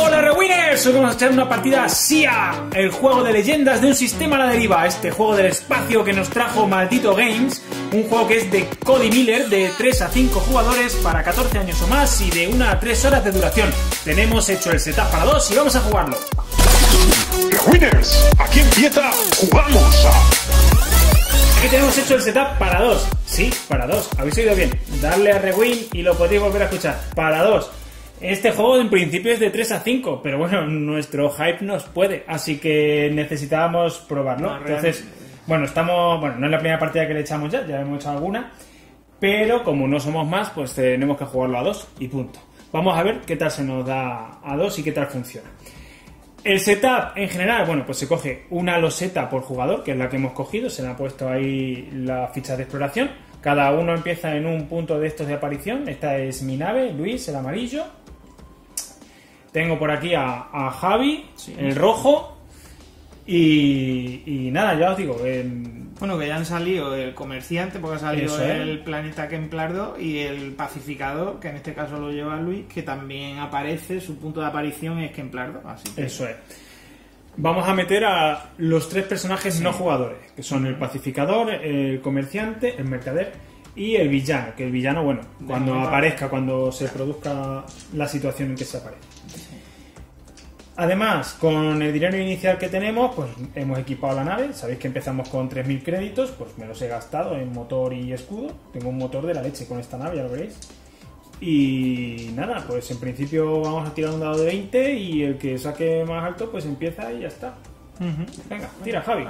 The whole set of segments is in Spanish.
¡Hola, Rewinners! Hoy vamos a echar una partida SIA, el juego de leyendas de un sistema a la deriva, este juego del espacio que nos trajo Maldito Games, un juego que es de Cody Miller, de 3 a 5 jugadores para 14 años o más y de 1 a 3 horas de duración. Tenemos hecho el setup para dos y vamos a jugarlo. Winners, aquí empieza Jugamos a... Aquí tenemos hecho el setup para dos. Sí, para dos. Habéis oído bien. Darle a rewind y lo podéis volver a escuchar. Para dos. Este juego en principio es de 3 a 5, pero bueno, nuestro hype nos puede, así que necesitábamos probarlo. No, Entonces, bueno, estamos, bueno, no es la primera partida que le echamos ya, ya hemos hecho alguna, pero como no somos más, pues tenemos que jugarlo a dos y punto. Vamos a ver qué tal se nos da a dos y qué tal funciona. El setup en general, bueno, pues se coge una loseta por jugador, que es la que hemos cogido, se le ha puesto ahí la ficha de exploración. Cada uno empieza en un punto de estos de aparición. Esta es mi nave, Luis, el amarillo. Tengo por aquí a, a Javi, el rojo. Y, y nada, ya os digo, Bueno, que ya han salido el comerciante, porque ha salido Eso el planeta Kemplardo y el pacificador, que en este caso lo lleva Luis, que también aparece, su punto de aparición es Kemplardo. Así que Eso es. Vamos a meter a los tres personajes no jugadores, que son el pacificador, el comerciante, el mercader y el villano. Que el villano, bueno, cuando aparezca, cuando se produzca la situación en que se aparece. Además, con el dinero inicial que tenemos, pues hemos equipado la nave. Sabéis que empezamos con 3.000 créditos, pues me los he gastado en motor y escudo. Tengo un motor de la leche con esta nave, ya lo veréis. Y nada, pues en principio vamos a tirar un dado de 20 y el que saque más alto pues empieza y ya está. Venga, tira Javi.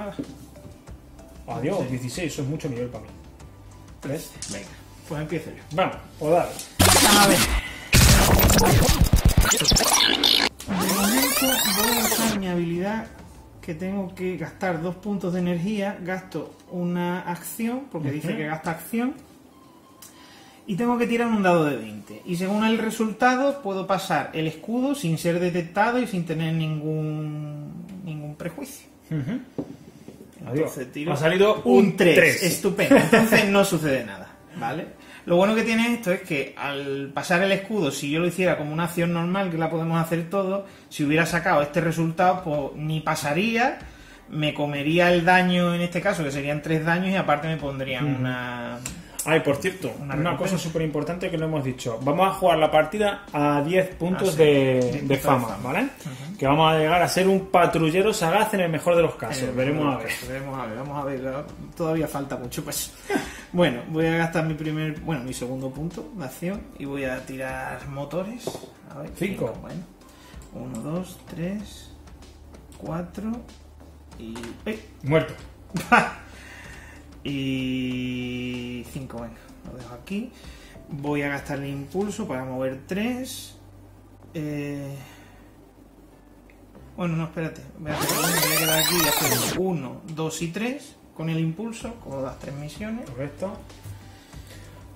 Adiós, 16, eso es mucho nivel para mí. ¿Ves? Venga, pues empiezo yo. Vamos, pues dale. A ver. Voy a usar mi habilidad que tengo que gastar dos puntos de energía. Gasto una acción, porque dice que gasta acción. Y tengo que tirar un dado de 20. Y según el resultado, puedo pasar el escudo sin ser detectado y sin tener ningún, ningún prejuicio. Entonces tiro Ha salido un 3. tres. Estupendo. Entonces no sucede nada, ¿vale? Lo bueno que tiene esto es que al pasar el escudo, si yo lo hiciera como una acción normal, que la podemos hacer todo, si hubiera sacado este resultado, pues ni pasaría, me comería el daño en este caso, que serían tres daños, y aparte me pondrían una... Ay, por cierto, Una cosa súper importante que no hemos dicho. Vamos a jugar la partida a 10 puntos Ah, sí. de, De de puntos de fama. ¿vale? Que vamos a llegar a ser un patrullero sagaz en el mejor de los casos. Eh, Veremos a ver. Veremos a ver, vamos a ver. Todavía falta mucho, pues. Bueno, voy a gastar mi primer, bueno, mi segundo punto de acción y voy a tirar motores. A ver, Cinco. Bueno, uno, dos, tres, cuatro y. ¡eh! Muerto. y cinco, venga, lo dejo aquí. Voy a gastar el impulso para mover tres. Eh, Bueno, no, espérate. Voy a, quedar aquí y hacer uno, dos y tres con el impulso, con las tres misiones. Correcto.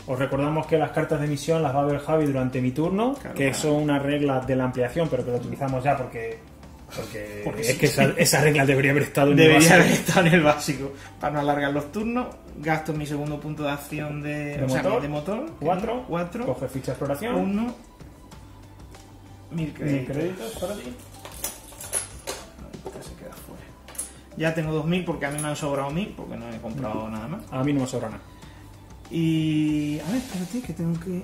Os recordamos que las cartas de misión las va a ver Javi durante mi turno, Claro, que claro. son unas reglas de la ampliación, pero que lo utilizamos ya porque. Porque, Porque es que esa, esa regla debería haber estado en el Debería básico. haber estado en el básico. Para no alargar los turnos, gasto mi segundo punto de acción de, ¿De o sea, motor? de motor. que Cuatro. Cuatro. Coge ficha de exploración. Uno. Mil Mil créditos. créditos para ti. Se queda fuera. Ya tengo 2000 porque a mí me han sobrado 1000 porque no he comprado nada más. A mí no me sobra nada. Y. A ver, espérate, que tengo que. eh,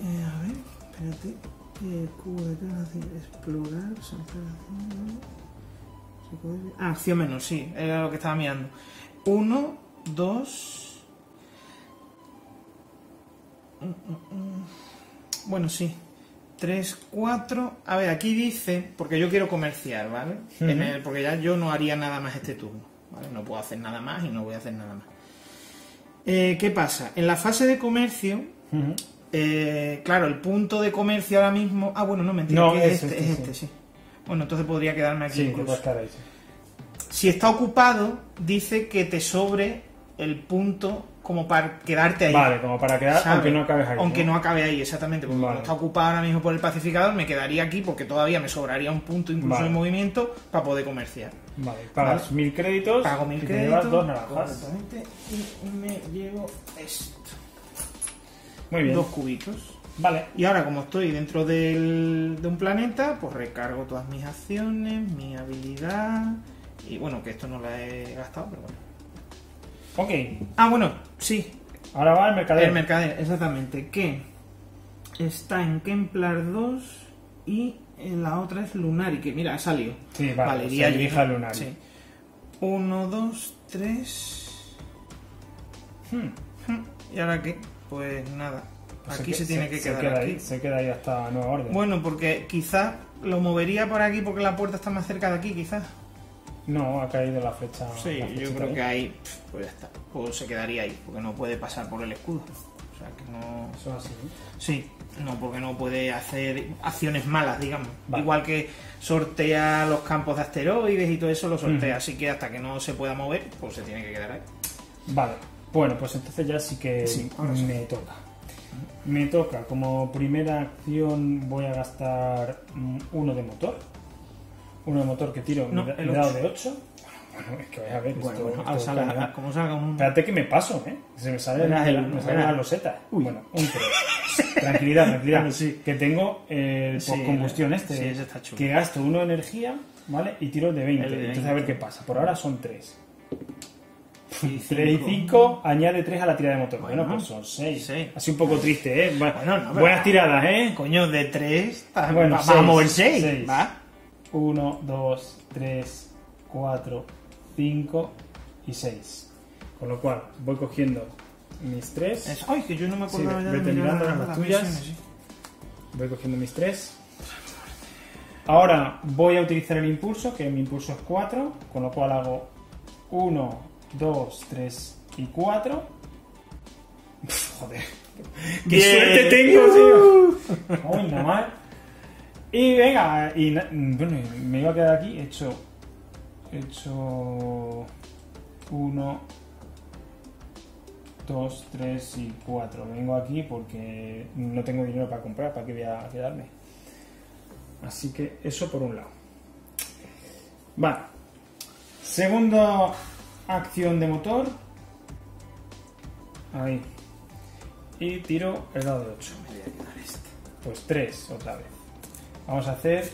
a ver, espérate. Eh, cubo de cara, hacer explorar, saltar. Ah, acción menos, sí, era lo que estaba mirando. Uno, dos. Mm, mm, mm. Bueno, sí. Tres, cuatro. A ver, aquí dice, porque yo quiero comerciar, ¿vale? En el- porque ya yo no haría nada más este turno, ¿vale? No puedo hacer nada más y no voy a hacer nada más. Eh, ¿Qué pasa? En la fase de comercio, eh, claro, el punto de comercio ahora mismo. Ah, bueno, no mentira, No, es es este, este, es este, sí. Bueno, entonces podría quedarme aquí Sí, incluso. estar ahí. sí. Si está ocupado, dice que te sobre el punto como para quedarte ahí. Vale, como para quedar, ¿sabes? aunque no acabes ahí. Aunque no acabe ahí, exactamente. Porque Vale. como está ocupado ahora mismo por el pacificador, me quedaría aquí porque todavía me sobraría un punto incluso Vale. de movimiento para poder comerciar. Vale, pagas Vale. mil créditos. Pago mil te créditos. llevas dos naranjas. correctamente, y me llevo esto. Muy bien. Dos cubitos. Vale. Y ahora, como estoy dentro del- de un planeta, pues recargo todas mis acciones, mi habilidad. Y bueno, que esto no la he gastado, pero bueno. Ok. Ah, bueno, sí. Ahora va el mercader. El mercader, exactamente. Que está en Kemplar 2 y en la otra es Lunari, que mira, ha salido. Sí, vale, iría se Lunari. Sí. 1, 2, 3. Hmm. ¿Y ahora qué? Pues nada. Pues Aquí se, tiene que quedar queda aquí. Ahí, se queda ahí hasta nueva orden. Bueno, porque quizás lo movería por aquí porque la puerta está más cerca de aquí, quizás. No, ha caído la flecha. Sí, la yo creo ahí. que ahí, pues ya está. Pues se quedaría ahí, porque no puede pasar por el escudo. O sea que no. Eso es así. ¿no? Sí, no, porque no puede hacer acciones malas, digamos. Vale. Igual que sortea los campos de asteroides y todo eso lo sortea. Así que hasta que no se pueda mover, pues se tiene que quedar ahí. Vale. Bueno, pues entonces ya sí que Sí, ahora sí. me toca. Me toca. Como primera acción voy a gastar mm, uno de motor. Uno de motor que tiro No, me, el me da ocho. de 8. Bueno, es que voy a ver. Bueno, esto- bueno, esto salga- como salga un. Espérate que me paso, ¿eh? Se me sale, la, el- me sale la loseta. Uy. Bueno, un 3. tranquilidad, tranquilidad. Sí. Que tengo el Sí, postcombustión este. sí, ese está chulo. Que gasto uno de energía, ¿vale? Y tiro el de 20. El de Entonces 20. a ver qué pasa. Por ahora son 3. Y 3 y cinco. 5, añade 3 a la tirada de motor. Bueno, Bueno, pues son 6. seis. Así un poco triste, ¿eh? Bu- Bueno, no, Buenas tiradas, ¿eh? Coño, de 3. Bueno, vas a seis, mover 6. seis. ¿Va? 1, 2, 3, 4, 5 y 6. Con lo cual, voy cogiendo mis 3. Es- Ay, que yo no me Sí, ya vete de mirando las- las las tuyas. misiones, sí. Voy cogiendo mis 3. Ahora voy a utilizar el impulso, que mi impulso es 4, con lo cual hago 1, 2, 3 y 4. Joder. ¡Qué Bien. suerte tengo, tío! Ay, nada mal. Y venga, y bueno, me iba a quedar aquí. He hecho. He hecho. 1, 2, 3 y 4. Vengo aquí porque no tengo dinero para comprar. ¿Para qué voy a quedarme? Así que eso por un lado. Vale. Segunda acción de motor. Ahí. Y tiro el dado de 8. Pues 3 otra vez. Vamos a hacer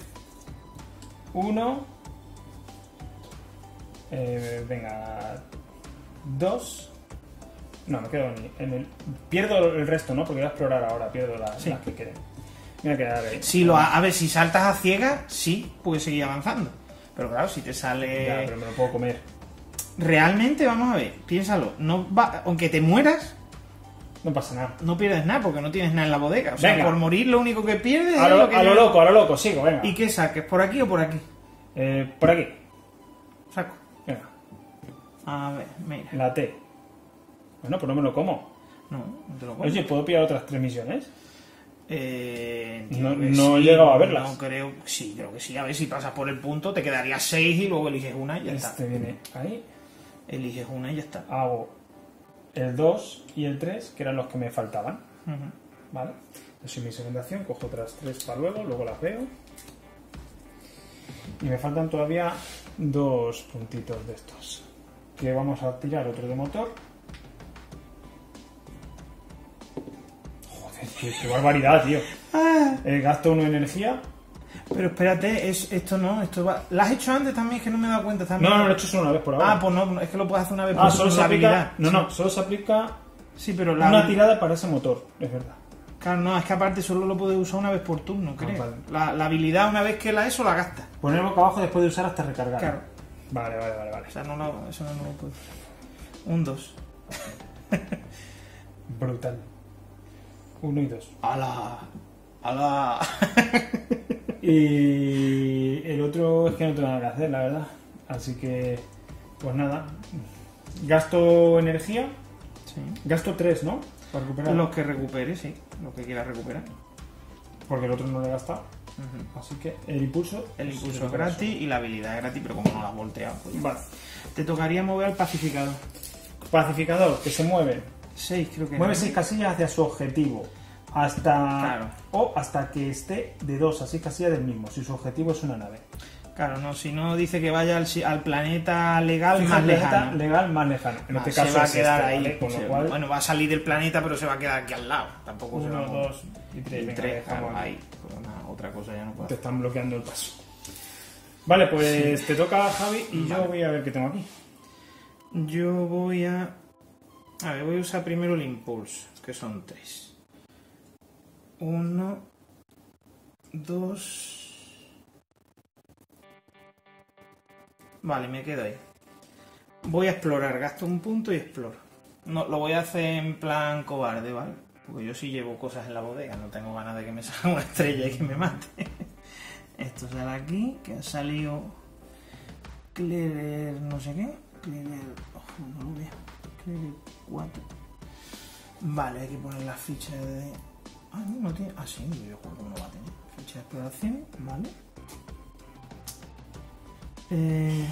1. venga. 2. No, me quedo en, el. Pierdo el resto, ¿no? Porque voy a explorar ahora, pierdo las, Sí. las que queden. A quedar ahí. Si lo, a ver, si saltas a ciegas, sí, puedes seguir avanzando. Pero claro, si te sale. Ya, pero me lo puedo comer. Realmente, vamos a ver, piénsalo. No va, aunque te mueras, No pasa nada. no pierdes nada porque no tienes nada en la bodega. O sea, Venga. por morir lo único que pierdes A es lo, que a lo loco, a lo loco, sigo, venga. ¿Y qué saques? ¿Por aquí o por aquí? Eh, por aquí. Saco. Venga. A ver, mira. La T. Bueno, pues no me lo como. No, no te lo comes. Oye, ¿puedo pillar otras tres misiones? Eh, No- no he llegado a verlas. No creo, sí, creo que sí. A ver si pasas por el punto, te quedaría 6 y luego eliges una y ya Este está. viene ahí. Eliges una y ya está. Hago el 2 y el 3, que eran los que me faltaban. ¿Vale? Eso es mi segunda acción. Cojo otras tres para luego, luego las veo. Y me faltan todavía dos puntitos de estos. Que vamos a tirar otro de motor. Joder, qué, qué barbaridad, tío. Ah, Eh, gasto uno de energía. Pero espérate, es, esto no, esto va. ¿La has hecho antes también? Es que no me he dado cuenta también. No, no, lo he hecho solo una vez por ahora. Ah, pues no, es que lo puedes hacer una vez Ah, por solo por se aplica. habilidad. No, no, solo se aplica Sí, pero la. una tirada para ese motor, es verdad. Claro, no, es que aparte solo lo puedes usar una vez por turno, creo. vale. la, la habilidad, una vez que la eso, la gasta. Poner boca abajo después de usar hasta recargar. Claro. Vale, vale, vale, vale. O sea, no lo, eso no lo puedo. Un 2. Brutal. Uno y dos. ¡Hala! ¡Hala! Y el otro es que no tengo nada que hacer, la verdad. Así que, pues nada. Gasto energía. sí. Gasto tres, ¿no? Para recuperar. Los que recupere, sí. Lo que quieras recuperar. Porque el otro no lo he gastado. Así que el impulso. El impulso es gratis y la habilidad es gratis, pero como no la has volteado, pues. Vale. Te tocaría mover al pacificador. Pacificador, que se mueve. 6, creo que Mueve era. seis casillas hacia su objetivo. Hasta. Claro. O hasta que esté de dos a seis casillas del mismo. Si su objetivo es una nave. Claro, no, si no dice que vaya al, al planeta legal Fija más lejano. legal más lejano. En Ah, este se caso va a quedar este, ahí. ¿vale? Con lo Se- cual, Bueno, va a salir del planeta, pero se va a quedar aquí al lado. Tampoco se va uno, a dos y tres. Y venga, tres, dejamos claro, aquí. ahí. Nada, otra cosa ya no puedo Te están bloqueando el paso. Vale, pues te toca Javi y yo voy a ver qué tengo aquí. Yo voy a. A ver, voy a usar primero el impulso, que son tres. Uno, dos. Vale, me quedo ahí. Voy a explorar, gasto un punto y exploro. No, lo voy a hacer en plan cobarde, ¿vale? Porque yo sí llevo cosas en la bodega, no tengo ganas de que me salga una estrella y que me mate. Esto sale aquí, que ha salido Clever no sé qué. Clever... ojo, no lo veo. Clever 4. Vale, hay que poner la ficha de... Ah, no, no tiene... Ah, sí, yo creo que no va a tener. Ficha de exploración, vale. Eh...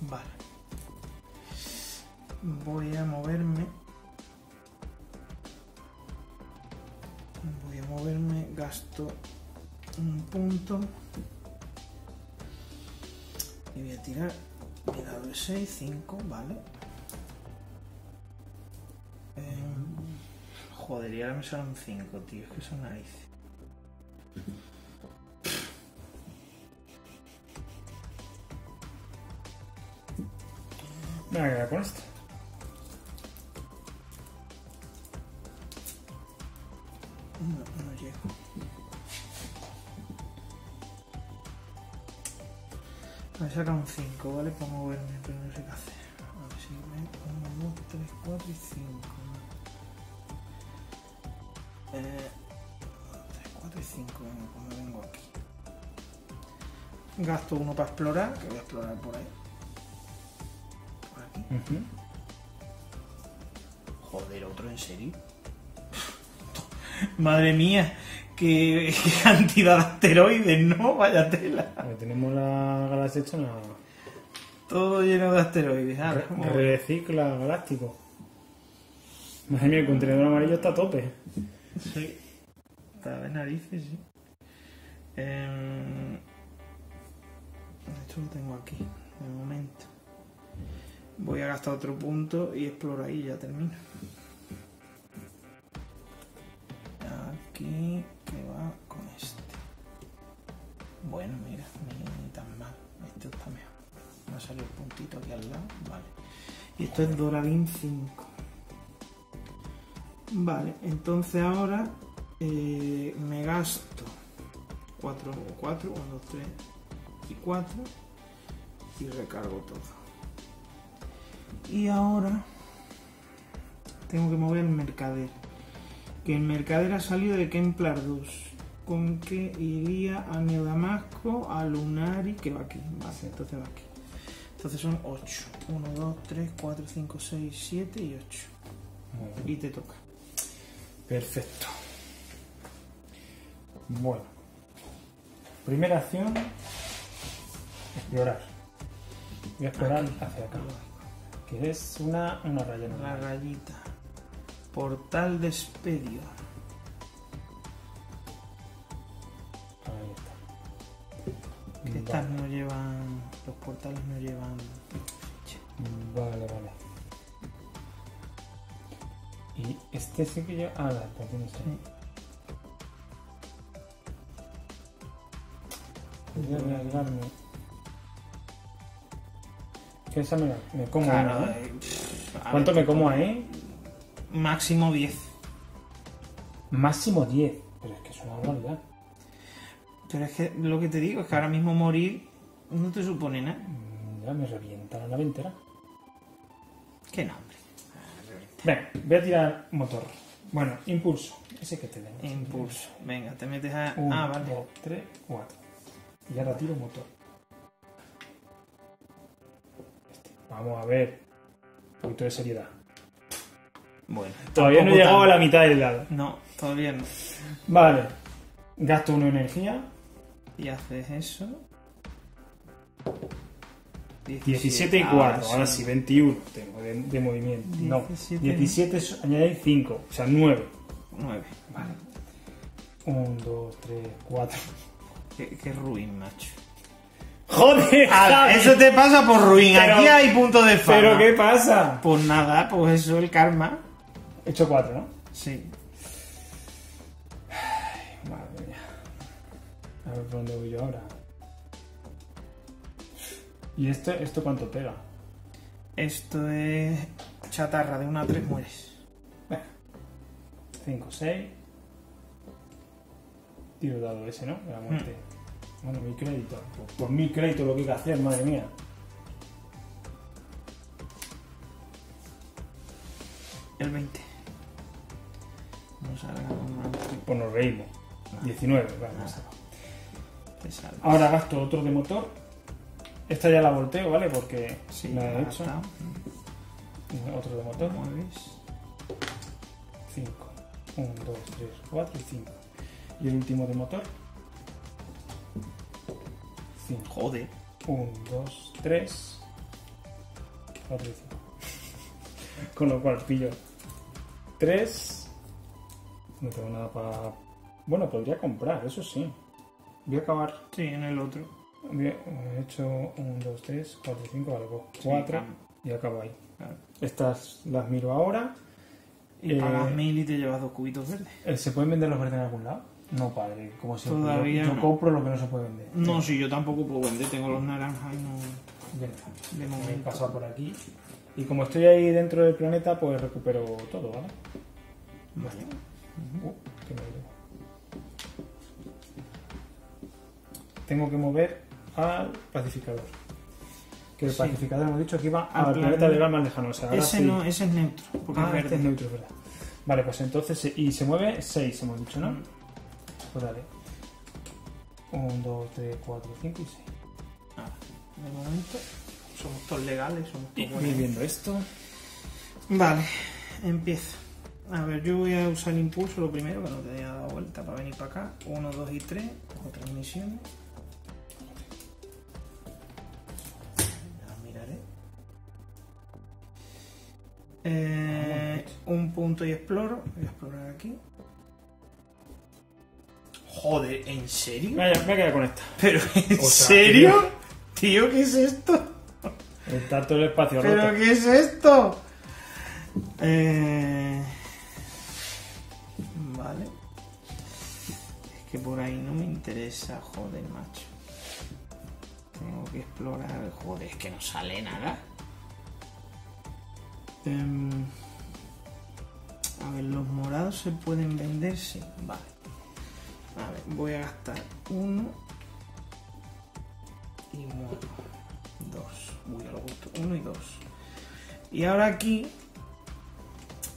Vale. Voy a moverme. Voy a moverme, gasto un punto. Y voy a tirar mi dado de 6, 5, vale. Eh, joder, y ahora me salen 5, tío, es que son narices. Me voy a quedar con esto. No, no llego. Me saca un 5, ¿vale? Para moverme, pero no sé qué hacer. A ver si me... 1, 2, 3, 4 y 5. Eh, 3, 4 y 5, venga, pues me vengo aquí. Gasto uno para explorar, que voy a explorar por ahí. Por aquí. Ujú. Joder, otro en serio. Madre mía, qué, qué cantidad de asteroides, ¿no? Vaya tela. Ahí tenemos la galaxia hecha una... Todo lleno de asteroides. Ah, Re- ver. Recicla galáctico. Madre mía, el contenedor amarillo está a tope. Sí. Está de narices, sí. Em, esto lo tengo aquí, de momento. Voy a gastar otro punto y exploro ahí y ya termino. Aquí, que va con este. Bueno, mira, ni, tan mal. Este está mejor. Me ha salido el puntito aquí al lado. Vale. Y esto es Doradin 5. Vale, entonces ahora eh, me gasto 4, 4, 1, 2, 3 y 4 y recargo todo. Y ahora tengo que mover el mercader. Que el mercader ha salido de Kemplar 2. Con que iría a Neodamasco, a Lunari, que va aquí. Vale, entonces va aquí. Entonces son 8. 1, 2, 3, 4, 5, 6, 7 y 8. Muy bien. Y te toca. Perfecto. Bueno. Primera acción. Explorar. Voy a explorar hacia acá. Que es una, una raya. ¿no? La rayita. Portal de Espedio. Ahí está. Estas no llevan. Los portales no llevan. Vale, vale. Y este sí que yo. Ah, la tienes ahí. Voy a arriesgarme. Que esa me, la- me como Claro, una, ¿eh? pff, ¿Cuánto ver, me como ahí? Máximo 10. Máximo 10. Pero es que es una barbaridad. Pero es que lo que te digo es que ahora mismo morir no te supone nada. Mm, Ya me revienta la nave entera. Qué nombre. Venga, voy a tirar motor. Bueno, impulso. Ese que te den. Impulso. Venga, te metes a. Uno, ah, vale. dos, tres, cuatro. Y ahora tiro motor. Este. Vamos a ver. Un poquito de seriedad. Bueno. Todavía no he llegado a la mitad del lado. No, todavía no. Vale. Gasto una energía. Y haces eso. 17 y Ah, 4. Ahora sí, 21 tengo de, de movimiento. No. 17. 17 es añadir 5. O sea, 9. 9. Vale. 1, 2, 3, 4. Qué, qué ruin, macho. ¡Joder! Ah, eso te pasa por ruin. Pero- Aquí hay punto de fama. ¿Pero qué pasa? Pues nada, pues eso, el karma. He hecho cuatro, ¿no? Sí. Madre mía. A ver por dónde voy yo ahora. ¿Y esto, esto cuánto pega? Esto es chatarra, de una a tres mueres. 5, 6. Tiro dado ese, ¿no? De la muerte. Bueno, mi crédito. Por, por mi crédito lo que hay que hacer, madre mía. El 20. No salga más Pues nos reímos. 19, vale, me ha sacado. te salva. Ahora gasto otro de motor. Esta ya la volteo, ¿vale? Porque Sí, la he hecho. está. Otro de motor. Mueves. 5. 1, 2, 3, 4 y 5. Y el último de motor. 5. Joder. 1, 2, 3, 4 y 5. Con lo cual pillo 3. No tengo nada para. Bueno, podría comprar, eso sí. Voy a acabar. Sí, en el otro. A- He hecho 1, 2, 3, 4 y 5, vale, Sí, 4 claro. y acabo ahí. Estas las miro ahora. Y Eh, pagas mil y te llevas dos cubitos verdes. Eh, ¿Se pueden vender los verdes en algún lado? No, padre, como siempre. yo- Todavía yo no. compro lo que no se puede vender. No, si yo tampoco puedo vender, tengo los naranjas y no. Está. De Me he momento. pasado por aquí. Y como estoy ahí dentro del planeta, pues recupero todo, ¿vale? Vale. Uh, que me. Tengo que mover al pacificador. Que el Sí. pacificador hemos dicho que iba Al al, planeta legal más lejano. O sea, Ese sí. no, ese es neutro, porque Ah, es este verde. es neutro, es verdad. Vale, pues entonces. Y se mueve 6, hemos dicho, ¿no? Mm. Pues dale. 1, 2, 3, 4, 5 y 6. Nada, de momento somos todos legales, somos todos buenos. viendo esto. Vale, empiezo. A ver, yo voy a usar el impulso lo primero, que no te haya dado vuelta para venir para acá. 1, 2 y 3, otras misiones. Eh, un punto y exploro. Voy a explorar aquí. Joder, ¿en serio? Me voy a me voy a quedar con esta. ¿Pero en O sea, serio? Tío, ¿qué es esto? Está todo el espacio ¿Pero roto. qué es esto? Eh... Vale. Es que por ahí no me interesa, joder, macho. Tengo que explorar. Joder, es que no sale nada. Em, A ver, los morados se pueden vender, sí. Vale. A ver, voy a gastar uno. Y muevo. Dos. Uy, a lo gusto. Uno y dos. Y ahora aquí.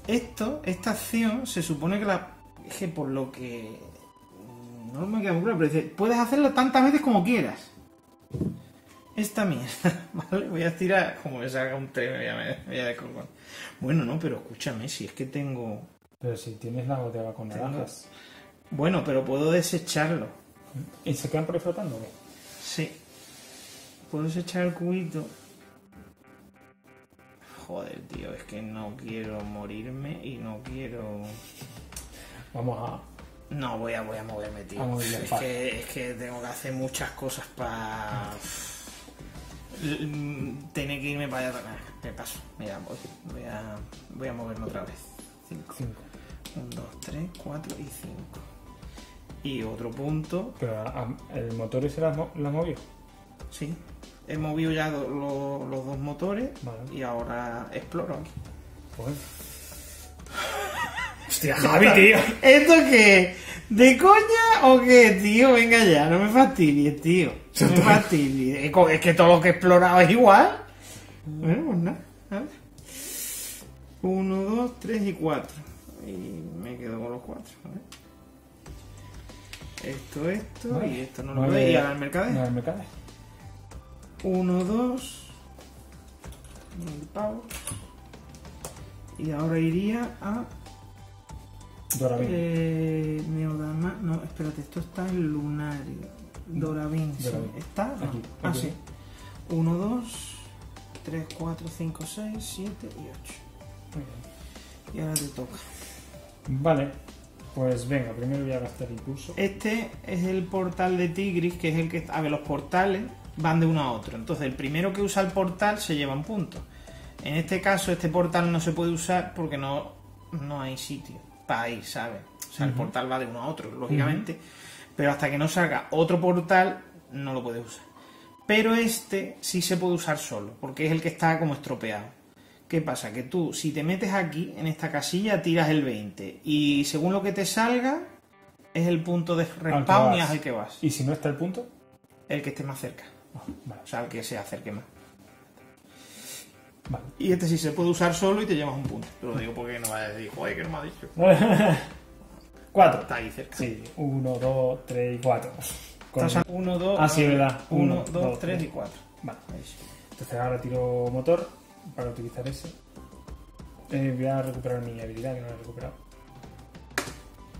Esto, esta acción, se supone que la. Es que por lo que. No me queda muy claro, pero puedes hacerlo tantas veces como quieras. Esta mierda, ¿vale? Voy a tirar, como que salga un tren, me voy a, me voy a. Bueno, no, pero escúchame, si es que tengo. Pero si tienes la botella con Tengo- naranjas. Bueno, pero puedo desecharlo. ¿Y se quedan por ahí flotando? Sí. Puedo desechar el cubito. Joder, tío, es que no quiero morirme y no quiero. Vamos a. No, voy a, voy a moverme, tío. A es, que, es que tengo que hacer muchas cosas para. Tener que irme para allá. Me paso. Mira, voy. Voy a, voy a moverme otra vez. 5. Cinco. 1, 2, 3, 4 y 5. Y otro punto. Pero a- a- el motor ese la, mo- la movió. Sí. He movido ya do- lo- los dos motores. Vale. Y ahora exploro aquí. Pues. Hostia, Javi, tío. ¿Esto qué? ¿De coña o qué, tío? Venga ya, no me fastidies, tío. No me fastidies. Es que todo lo que he explorado es igual. Bueno, pues nada. A ver. Uno, dos, tres y cuatro. Y me quedo con los cuatro. A ver. Esto, esto y esto no lo Nueve- veo. Y ahora el mercader. Uno, dos. Mil pavos. Y ahora iría a Doravin. eh, Neodama. No, espérate, esto está en Lunario. Doravin. sí. ¿Está? No. Aquí, Ah, aquí. sí. 1, 2, 3, 4, 5, 6, 7 y 8. Muy bien. Y ahora te toca. Vale. Pues venga, primero voy a gastar impulso. Este es el portal de Tigris, que es el que. A ver, los portales van de uno a otro. Entonces, el primero que usa el portal se lleva un punto. En este caso, este portal no se puede usar porque no, no hay sitio para ir, ¿sabes? O sea, el portal va de uno a otro, lógicamente. Pero hasta que no salga otro portal, no lo puedes usar. Pero este sí se puede usar solo, porque es el que está como estropeado. ¿Qué pasa? Que tú, si te metes aquí, en esta casilla, tiras el 20. Y según lo que te salga, es el punto de respawn y es el que vas. ¿Y si no está el punto? El que esté más cerca. Ah, vale, O sea, el que se acerque más. Vale. Y este sí se puede usar solo y te llevas un punto. Te lo digo porque no vayas a decir, joder, que no me ha dicho. Cuatro. Está ahí cerca. Sí, uno, dos, tres y cuatro. Con- 1, 2, Ah, sí, verdad. 1, Uno, 2, dos, 3 y tres. 4. Vale. Entonces ahora tiro motor para utilizar ese. Eh, voy a recuperar mi habilidad que no la he recuperado.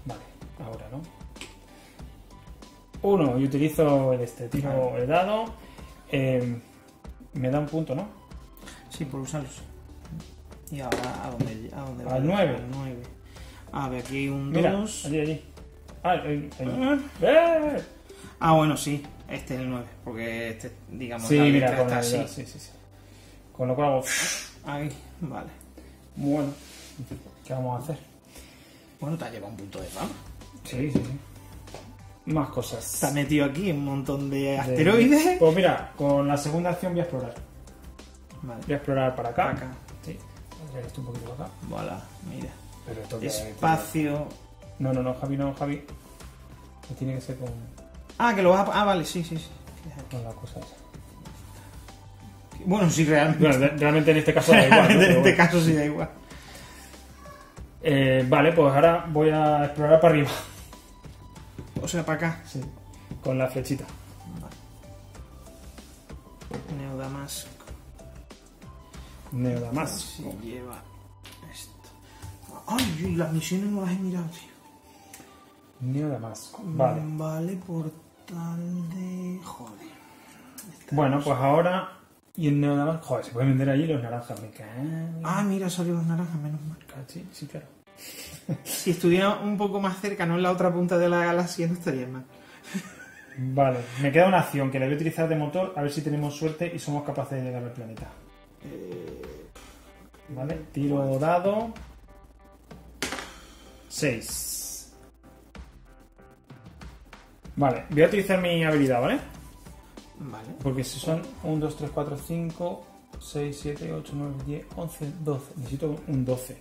Vale, ahora no. Uno, y utilizo el este, tiro el dado. Eh, me da un punto, ¿no? Sí, por usarlos. Y ahora, ¿a dónde, a dónde va? Al nueve. Al 9. A ver, aquí hay un Mira, 2. allí, allí. Ah, ahí, ahí. ¡Eh! Ah, bueno, sí. Este es el 9. Porque este, digamos, Sí, la mira, está el así. sí, sí, sí. Con lo cual hago... Ahí, vale. Bueno, ¿qué vamos a hacer? Bueno, te ha llevado un punto de fama. Sí, sí, sí. Más cosas. Te has metido aquí un montón de De- asteroides. Pues mira, con la segunda acción voy a explorar. Vale. Voy a explorar para acá. Para acá. Sí. Voy a esto un poquito para acá. Voilà, mira. Pero esto que- Espacio. No, no, no, Javi, no, Javi. Que tiene que ser con, Ah, que lo vas a. Ah, vale, sí, sí, sí. con la cosa esa. Bueno, sí, realmente. Bueno, realmente en este caso da igual. ¿no? en este bueno. caso sí da igual. Eh, vale, pues ahora voy a explorar para arriba. O sea, para acá. Sí. Con la flechita. Neodamas. Sí, lleva esto. Ay, las misiones no las he mirado, tío. Neodamasco. Vale. Vale, portal de. Joder. Esta- Bueno, pues ahora. Y en Neodamasco. Joder, se pueden vender allí los naranjas. Me caen. Ah, mira, salió los naranjas, menos mal. Sí, sí, claro. Si estuviera un poco más cerca, no en la otra punta de la galaxia, no estaría mal. Vale, me queda una acción que la voy a utilizar de motor a ver si tenemos suerte y somos capaces de llegar al planeta. Vale, tiro dado. 6. Vale, voy a utilizar mi habilidad, ¿vale? Vale. Porque si son 1, 2, 3, 4, 5, 6, 7, 8, 9, 10, 11, 12. Necesito un 12.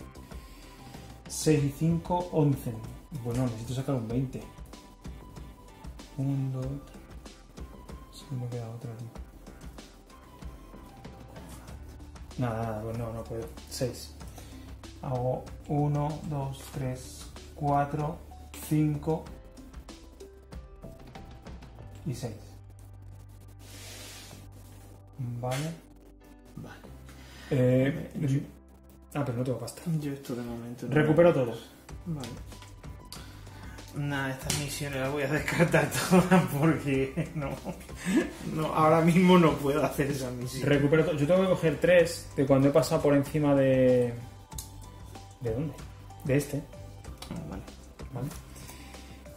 6 y 5, 11. Bueno, necesito sacar un 20. 1, 2, 3. Si me queda otra, tío. Nada, nada, no, no puedo. 6. Hago 1, 2, 3, 4, 5 y 6. Vale. Vale. Eh, ah, pero no tengo pasta. Yo esto de momento no. Recupero todo. Vale. Nada, estas misiones las voy a descartar todas porque no, no, ahora mismo no puedo hacer esas misiones. Recupero todo. Yo tengo que coger 3 de cuando he pasado por encima de. ¿De dónde? De este. Vale. ¿Vale?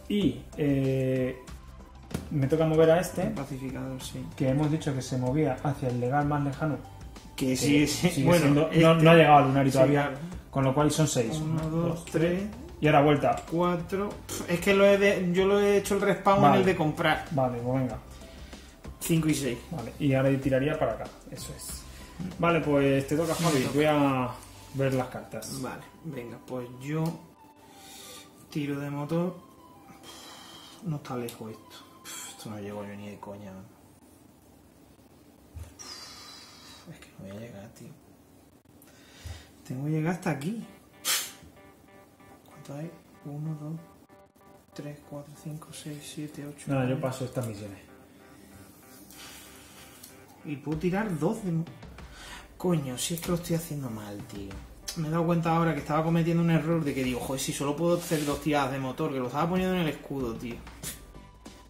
Y eh, me toca mover a este, Pacificador, sí. que hemos dicho que se movía hacia el legal más lejano. Que sí, sí. sigue bueno, siendo- este- no, no ha llegado al lunario sí, todavía. claro. Con lo cual son 6. Uno, dos, tres, Y ahora vuelta. cuatro. Pff, Es que lo he de- yo lo he hecho el respawn Vale. en el de comprar. Vale, pues venga. 5 y 6. Vale, y ahora tiraría para acá. Eso es. Vale, pues te toca Javi. Voy a ver las cartas. Vale, venga, pues yo tiro de motor. No está lejos esto. Esto no llego yo ni de coña. Es que no voy a llegar, tío. Tengo que llegar hasta aquí. ¿Cuánto hay? 1, 2, 3, 4, 5, 6, 7, 8. Nada, yo paso estas misiones. Y puedo tirar dos de... mo- Coño, si es que lo estoy haciendo mal, tío. Me he dado cuenta ahora que estaba cometiendo un error de que digo, joder, si solo puedo hacer dos tiradas de motor, que lo estaba poniendo en el escudo, tío.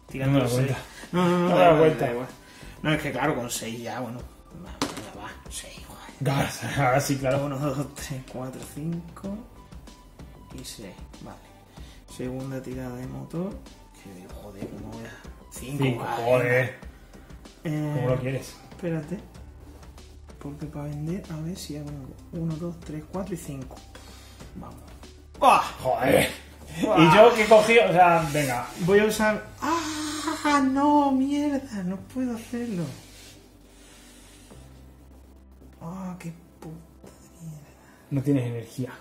Tirando No me cuenta. No, no, no, No me da cuenta. da igual. No, es que claro, con 6 ya, bueno. Ya va, 6, Gas, Ahora sí, claro. 1, 2, 3, 4, 5 y 6. Vale. Segunda tirada de motor. Que digo, joder, ¿cómo voy a...? 5, Cinco, joder. Eh, ¿Cómo lo quieres? Espérate. Porque para vender, a ver si hago 1, 2, 3, 4 y 5. Vamos. ¡Buah! Joder. Y yo que he cogido, o sea, venga. Voy a usar. ¡Ah! No, mierda, no puedo hacerlo. ¡Ah, qué puta No tienes energía.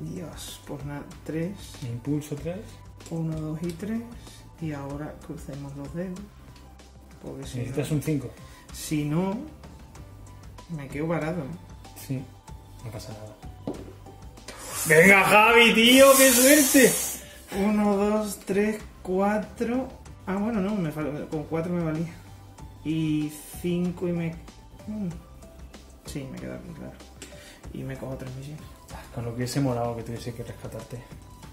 Dios! Pues nada, 3, Impulso 3. 1, 2 y 3. Y ahora crucemos los dedos. Porque si Necesitas no, un 5. si no, me quedo varado. ¿eh? Sí. No pasa nada. Venga, Javi, tío, qué suerte. 1, 2, 3, 4. Ah, bueno, no, me con 4 me valía. Y 5 y me. mm, Sí, me queda bien claro. Y me cojo 3 millones. Con lo que hubiese molado que tuviese que rescatarte.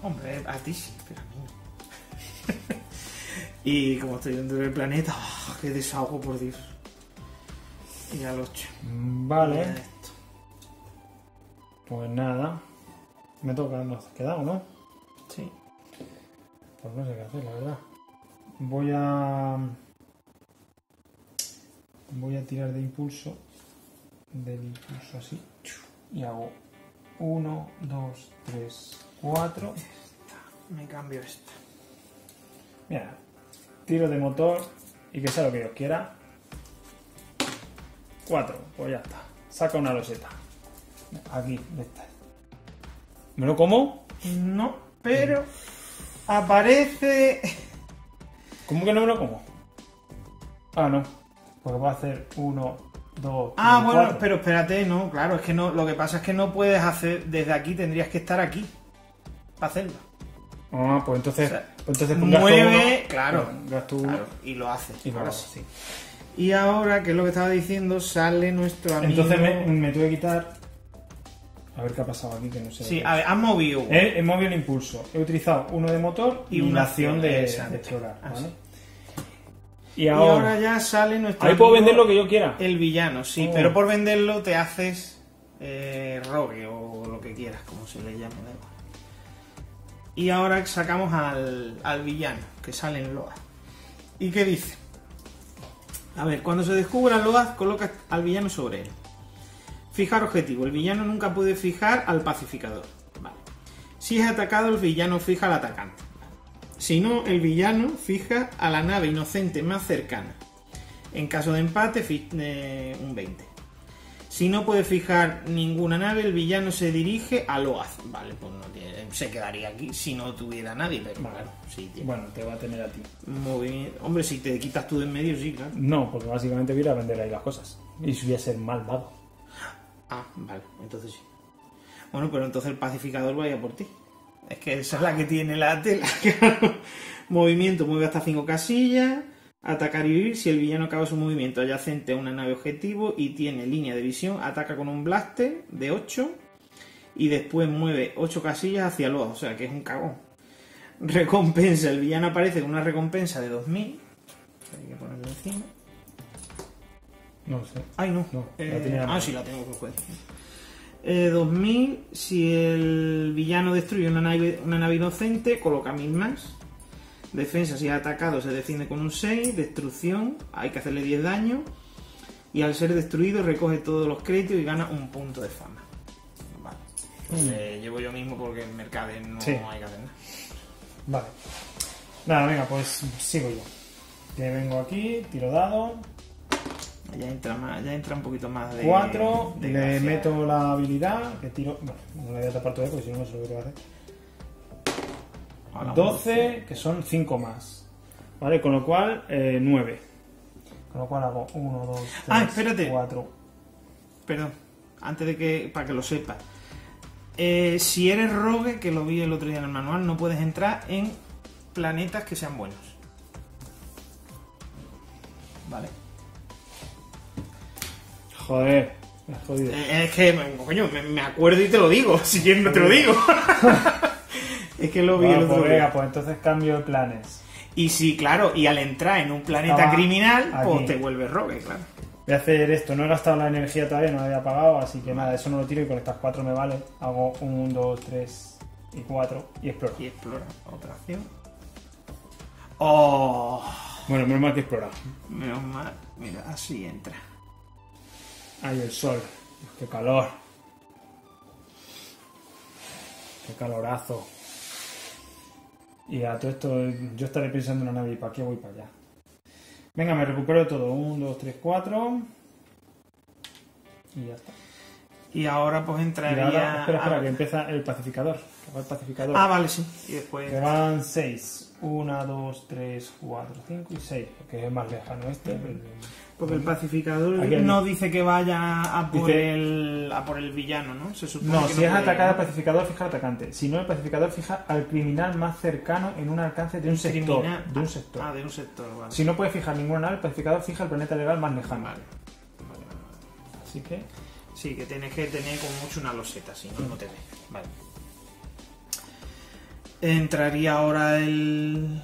Hombre, a ti sí, pero a mí no. y como estoy dentro del planeta, ¡ah, qué desahogo, por Dios. Y al 8. Vale. Pues nada. Me toca, nos ha quedado, ¿no? Sí. Pues no sé qué hacer, la verdad. Voy a. Voy a tirar de impulso. Del impulso así. Y hago 1, 2, 3, 4. Me cambio esto. Mira, tiro de motor y que sea lo que Dios quiera. 4, pues ya está. Saca una loseta. Aquí, de esta. ¿Me lo como? No, pero aparece. ¿Cómo que no me lo como? Ah, no. Porque va a hacer 1, 2, Ah, bueno, pero espérate, no, claro, es que no, lo que pasa es que no puedes hacer desde aquí, tendrías que estar aquí para hacerlo. Ah, pues entonces. O sea, pues entonces mueve, uno, claro, gasto y lo hace. y ahora sí. Y ahora, que es lo que estaba diciendo, sale nuestro amigo. Entonces me, me tuve que quitar. A ver qué ha pasado aquí, que no sé. Sí, a ver, has movido. He, he movido el impulso. He utilizado uno de motor y, Y una acción de, de explorar. Ah, ¿vale? sí. Y Y ahora. ya sale nuestro ahí puedo vender lo que yo quiera. El villano, sí, Oh. pero por venderlo te haces eh, rogue o lo que quieras, como se le igual. Y ahora sacamos al, al villano, que sale en Loa. ¿Y qué dice? A ver, cuando se descubra Loa, coloca al villano sobre él. Fijar objetivo. El villano nunca puede fijar al pacificador. Vale. Si es atacado, el villano fija al atacante. Vale. Si no, el villano fija a la nave inocente más cercana. En caso de empate, eh, un 20. Si no puede fijar ninguna nave, el villano se dirige a Loaz. Vale, pues no tiene- se quedaría aquí si no tuviera nadie, pero Vale. claro, sí tiene Bueno, te va a tener a ti. movimiento. Hombre, si te quitas tú de en medio, sí, claro. No, porque básicamente voy a vender ahí las cosas. Y voy a ser malvado. Ah, vale, entonces sí. Bueno, pero entonces el pacificador vaya por ti. Es que esa es la que tiene la tela. movimiento, mueve hasta 5 casillas. Atacar y huir. Si el villano acaba su movimiento adyacente a una nave objetivo y tiene línea de visión, ataca con un blaster de 8 y después mueve 8 casillas hacia Loa. O sea que es un cagón. Recompensa. El villano aparece con una recompensa de 2000. Hay que ponerlo encima. No sé. Ay, no. No, Eh, ah, sí, la tengo que juez. Eh, 2000, si el villano destruye una nave, una nave inocente, coloca 1000 más. Defensa, si es atacado, se defiende con un 6. Destrucción, hay que hacerle 10 daño. Y al ser destruido, recoge todos los créditos y gana un punto de fama. Vale. Pues, eh, llevo yo mismo porque en Mercade no. Sí. hay que hacer nada. Vale. Nada, venga, pues sigo yo. Que vengo aquí, tiro dado. Ya entra, más, ya entra un poquito más de. 4, de le gracia. meto la habilidad, que tiro. Bueno, no le voy a tapar todo porque si no, no sé lo que tengo que hacer. Ahora, 12, que son 5 más. ¿Vale? Con lo cual, 9. Con lo cual hago 1, 2, 3, Ah, espérate. 4. Perdón, antes de que, para que lo sepas. Eh, si eres rogue, que lo vi el otro día en el manual, no puedes entrar en planetas que sean buenos. Vale. Joder, me has jodido. Eh, es que, coño, me, acuerdo y te lo digo. Si quieres, no te lo digo. es que lo vi el Bueno, otro pues, día. pues entonces cambio de planes. Y sí, claro, y al entrar en un planeta criminal, aquí. pues te vuelves rogue, claro. Voy a hacer esto, no he gastado la energía todavía, no la había pagado, así que nada, eso no lo tiro y con estas 4 me vale. Hago 1, 2, 3 y 4 y exploro. Y explora otra acción. ¡Oh! Bueno, menos mal que he explorado. Menos mal. Mira, así entra. Ahí el sol. Qué calor. Qué calorazo. Y a todo esto, yo estaré pensando en una nave y para qué voy para allá. Venga, me recupero de todo. 1, 2, 3, 4. Y ya está. Y ahora pues Y entraría... ahora, espera, espera, que empieza el pacificador. Que va el pacificador. Ah, vale, sí. Y después... Que van 6. 1, 2, 3, 4, 5 y 6. Porque es el más lejano este. el- Porque el pacificador Aquí no dice que vaya a por, Dice- el, a por el villano, ¿no? Se supone No, que si es ir, al pacificador, fija al atacante. Si no, el pacificador fija al criminal más cercano en un alcance de un sector. Criminal- De un sector. Ah, de un sector, vale. Si no puede fijar ninguna nave, el pacificador fija el planeta legal más lejano. Vale, vale. Así que. Sí, que tienes que tener como mucho una loseta, si no, no te ve. Vale. Entraría ahora el,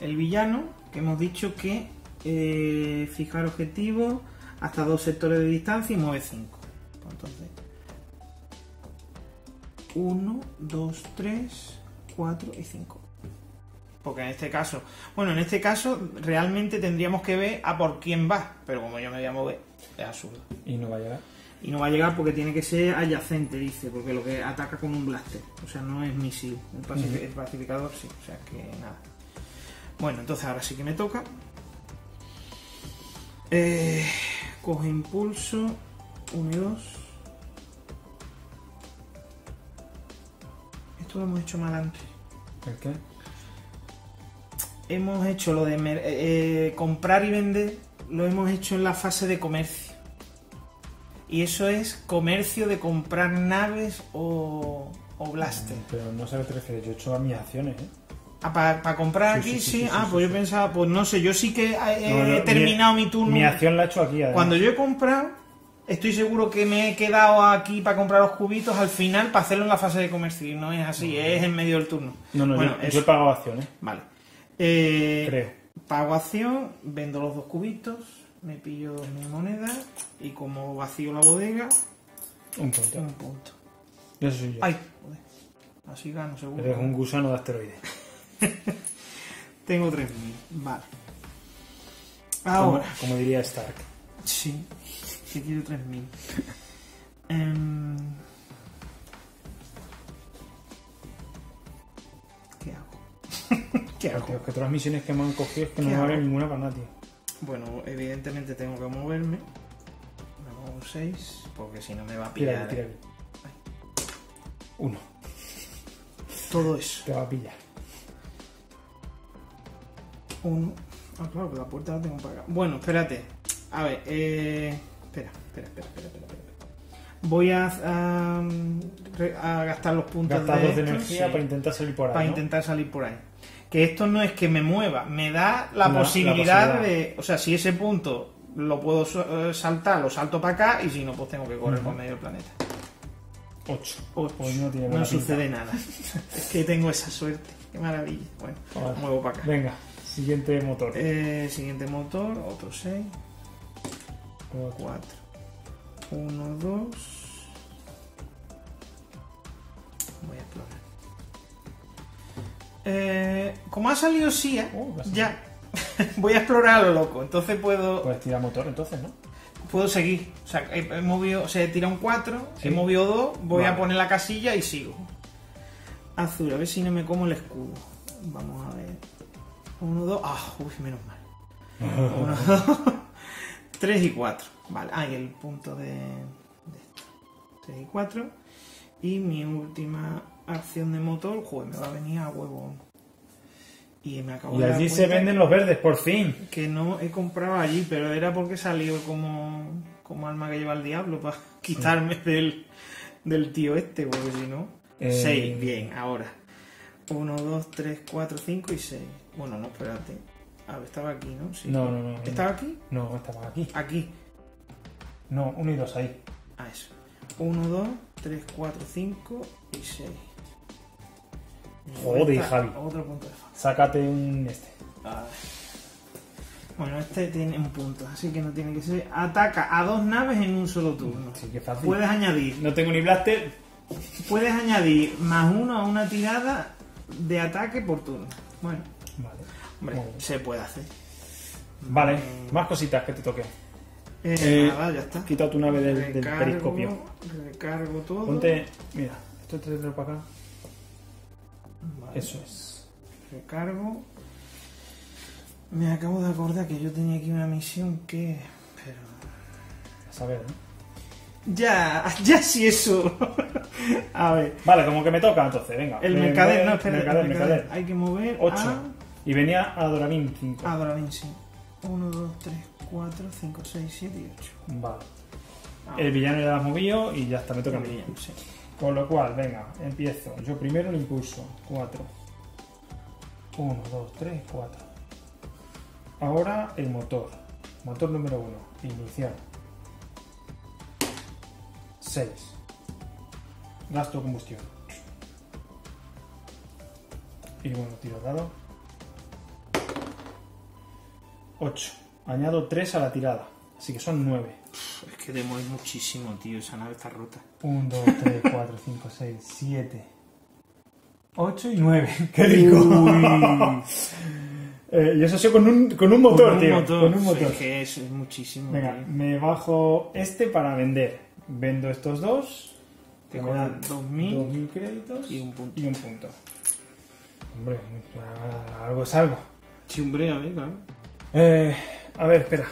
el villano, que hemos dicho que eh, fijar objetivo hasta dos sectores de distancia y mueve 5. Entonces, 1, 2, 3, 4 y 5. Porque en este caso, bueno, en este caso realmente tendríamos que ver a por quién va, pero como yo me voy a mover, es absurdo. Y no va a llegar. Y no va a llegar porque tiene que ser adyacente, dice, porque lo que ataca con un blaster. O sea, no es misil. El, pacificador sí. O sea que nada. Bueno, entonces ahora sí que me toca. Eh, coge impulso. 1 y 2. Esto lo hemos hecho mal antes. ¿El qué? Hemos hecho lo de mer- eh, comprar y vender, lo hemos hecho en la fase de comercio. Y eso es comercio de comprar naves o, o blaster. Pero no sé a qué te refieres. Yo he hecho a mis acciones, ¿eh? Ah, para comprar Sí, aquí, sí, sí. sí, sí, ah, pues yo pensaba, pues no sé, yo sí que he No, no, he terminado mi, turno. Mi acción la he hecho aquí, además. Cuando yo he comprado, estoy seguro que me he quedado aquí para comprar los cubitos al final para hacerlo en la fase de comercio. Y no es así, es en medio del turno. No, no, bueno, yo, yo he pagado acciones, Vale. Eh, creo. Pago acción, vendo los dos cubitos, me pillo mi moneda y como vacío la bodega, Un punto. un punto. Eso soy yo. ¡Ay! Joder. Así gano seguro. Eres un gusano de asteroides. Tengo 3.000. Vale. Ahora. como diría Stark. Sí. Que quiero 3.000. Em, ¿Qué hago? ¿Qué hago? Tío, que todas las misiones que me han cogido es que no ¿Qué me vale ninguna para nada, tío. Bueno, evidentemente tengo que moverme. Me muevo 6, porque si no me va a Tira pillar. tira aquí. Uno, Todo eso. te va a pillar. Uno. Ah, claro, que la puerta la tengo para acá. Bueno, espérate. A ver, eh. Espera, espera, espera, espera, espera. espera. Voy a, a, re- a gastar los puntos dos de estos, energía sí, para intentar salir por ahí. para ¿no? intentar salir por ahí. Que esto no es que me mueva, me da la, La- la posibilidad, de. O sea, si ese punto lo puedo so- eh, saltar, lo salto para acá y si no, pues tengo que correr por medio del planeta. Ocho. Ocho. Pues no tiene no buena pinta. sucede nada. es que tengo esa suerte. Qué maravilla. Bueno, Vale. muevo para acá. Venga, siguiente motor. Eh, siguiente motor, otro 6, Cuatro. 4, 1, 2. Voy a explorar. Eh, como ha salido SIA, Oh, ya voy a explorar a lo loco. Entonces puedo, Puedes tirar motor entonces, ¿no? puedo seguir. O sea, he, he movido, o sea, he tirado un 4, Sí. he movido 2, voy Vale. a poner la casilla y sigo. Azul, a ver si no me como el escudo. Vamos a ver. 1, 2. Ah, uy, menos mal. 1, 2, 3 y 4. Vale, ah, y el punto de, de esto. 3 y 4. Y mi última acción de motor, joder, me va a venir a huevo. Y me acabo Y de allí se venden los verdes, por fin. que no he comprado allí, pero era porque salió como, como alma que lleva el diablo para quitarme del, del tío este, porque si no. Eh, 6, bien, ahora. 1, 2, 3, 4, 5 y 6. Bueno, no, espérate. A ver, estaba aquí, ¿no? Sí. No, no, no. ¿Estaba aquí? No, estaba aquí. Aquí. No, uno y dos ahí. Ah, eso. 1, 2, 3, 4, 5 y 6. Joder, Javi. Otro punto de falta. Sácate un este. Ah. Bueno, este tiene un punto, así que no tiene que ser. Ataca a dos naves en un solo turno. Sí, que fácil. Puedes añadir, No tengo ni blaster. puedes añadir más uno a una tirada de ataque por turno. Bueno. Hombre, bien. se puede hacer. Vale, más cositas que te toque. Eh, Eh, nada, ya está. Quita tu nave del, periscopio. Recargo todo. Ponte. Mira, esto te lo para acá. Vale, Eso es. Recargo. Me acabo de acordar que yo tenía aquí una misión que. Pero. A saber, ¿no? Ya, ya sí eso. A ver. Vale, como que me toca entonces, venga. El Me- mercader, me- no, espera. Mercader, mercader. Hay que mover 8. Y venía a Doramin 5. a... Doramin, sí. 1, 2, 3, 4, 5, 6, 7 y 8. Vale. El villano ya lo has movido y ya está, me toca a mí. Sí. Con lo cual, venga, empiezo. Yo primero el impulso. 4. 1, 2, 3, 4. Ahora el motor. Motor número 1. Iniciar. 6. Gasto combustión. Y bueno, tiro dado. 8. Añado 3 a la tirada. Así que son 9. Es que mueves muchísimo, tío. Esa nave está rota. 1, 2, 3, 4, 5, 6, 7, 8 y 9. ¡Qué rico! Eh, y eso ha sido con un, con un motor, Con un tío. motor. Con un motor. Es que es, es muchísimo. Venga, tío. me bajo este para vender. Vendo estos dos. Te me dan 2000 2.000 créditos y un punto. y un punto. Hombre, algo es algo. Sí, hombre, a ver, claro. Eh, a ver, espera.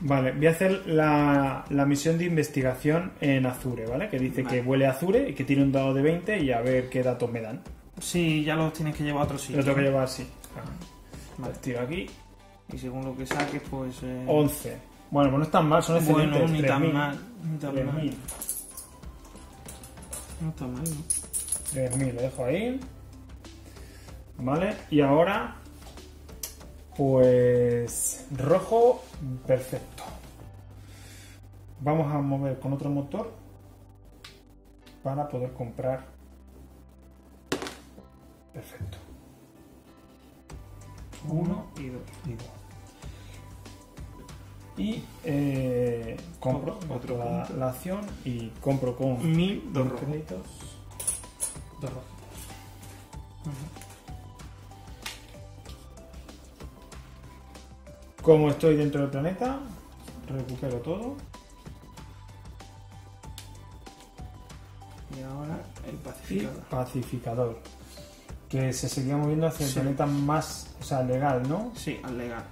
Vale, voy a hacer la, la misión de investigación en Azure, ¿vale? Que dice Vale. que huele a Azure y que tiene un dado de 20 y a ver qué datos me dan. Sí, ya los tienes que llevar a otro sitio. Lo tengo que llevar así. Vale. Pues tiro aquí. Y según lo que saques, pues. eh, 11. Bueno, pues no es tan mal, son excelentes. bueno, ni tan 3.000. mal. Ni tan mal. 3.000. No está mal, ¿no? 3.000, lo dejo ahí. Vale, y ahora. Pues. Rojo, perfecto. Vamos a mover con otro motor. Para poder comprar. Perfecto. Uno y dos. y dos. Y eh, compro Otro la, acción y compro con Mil, dos dos rojos. créditos. Dos Como estoy dentro del planeta, recupero todo. Y ahora el Y pacificador. pacificador. Que se seguía moviendo hacia el planeta más, o sea, legal, ¿no? Sí, al legal.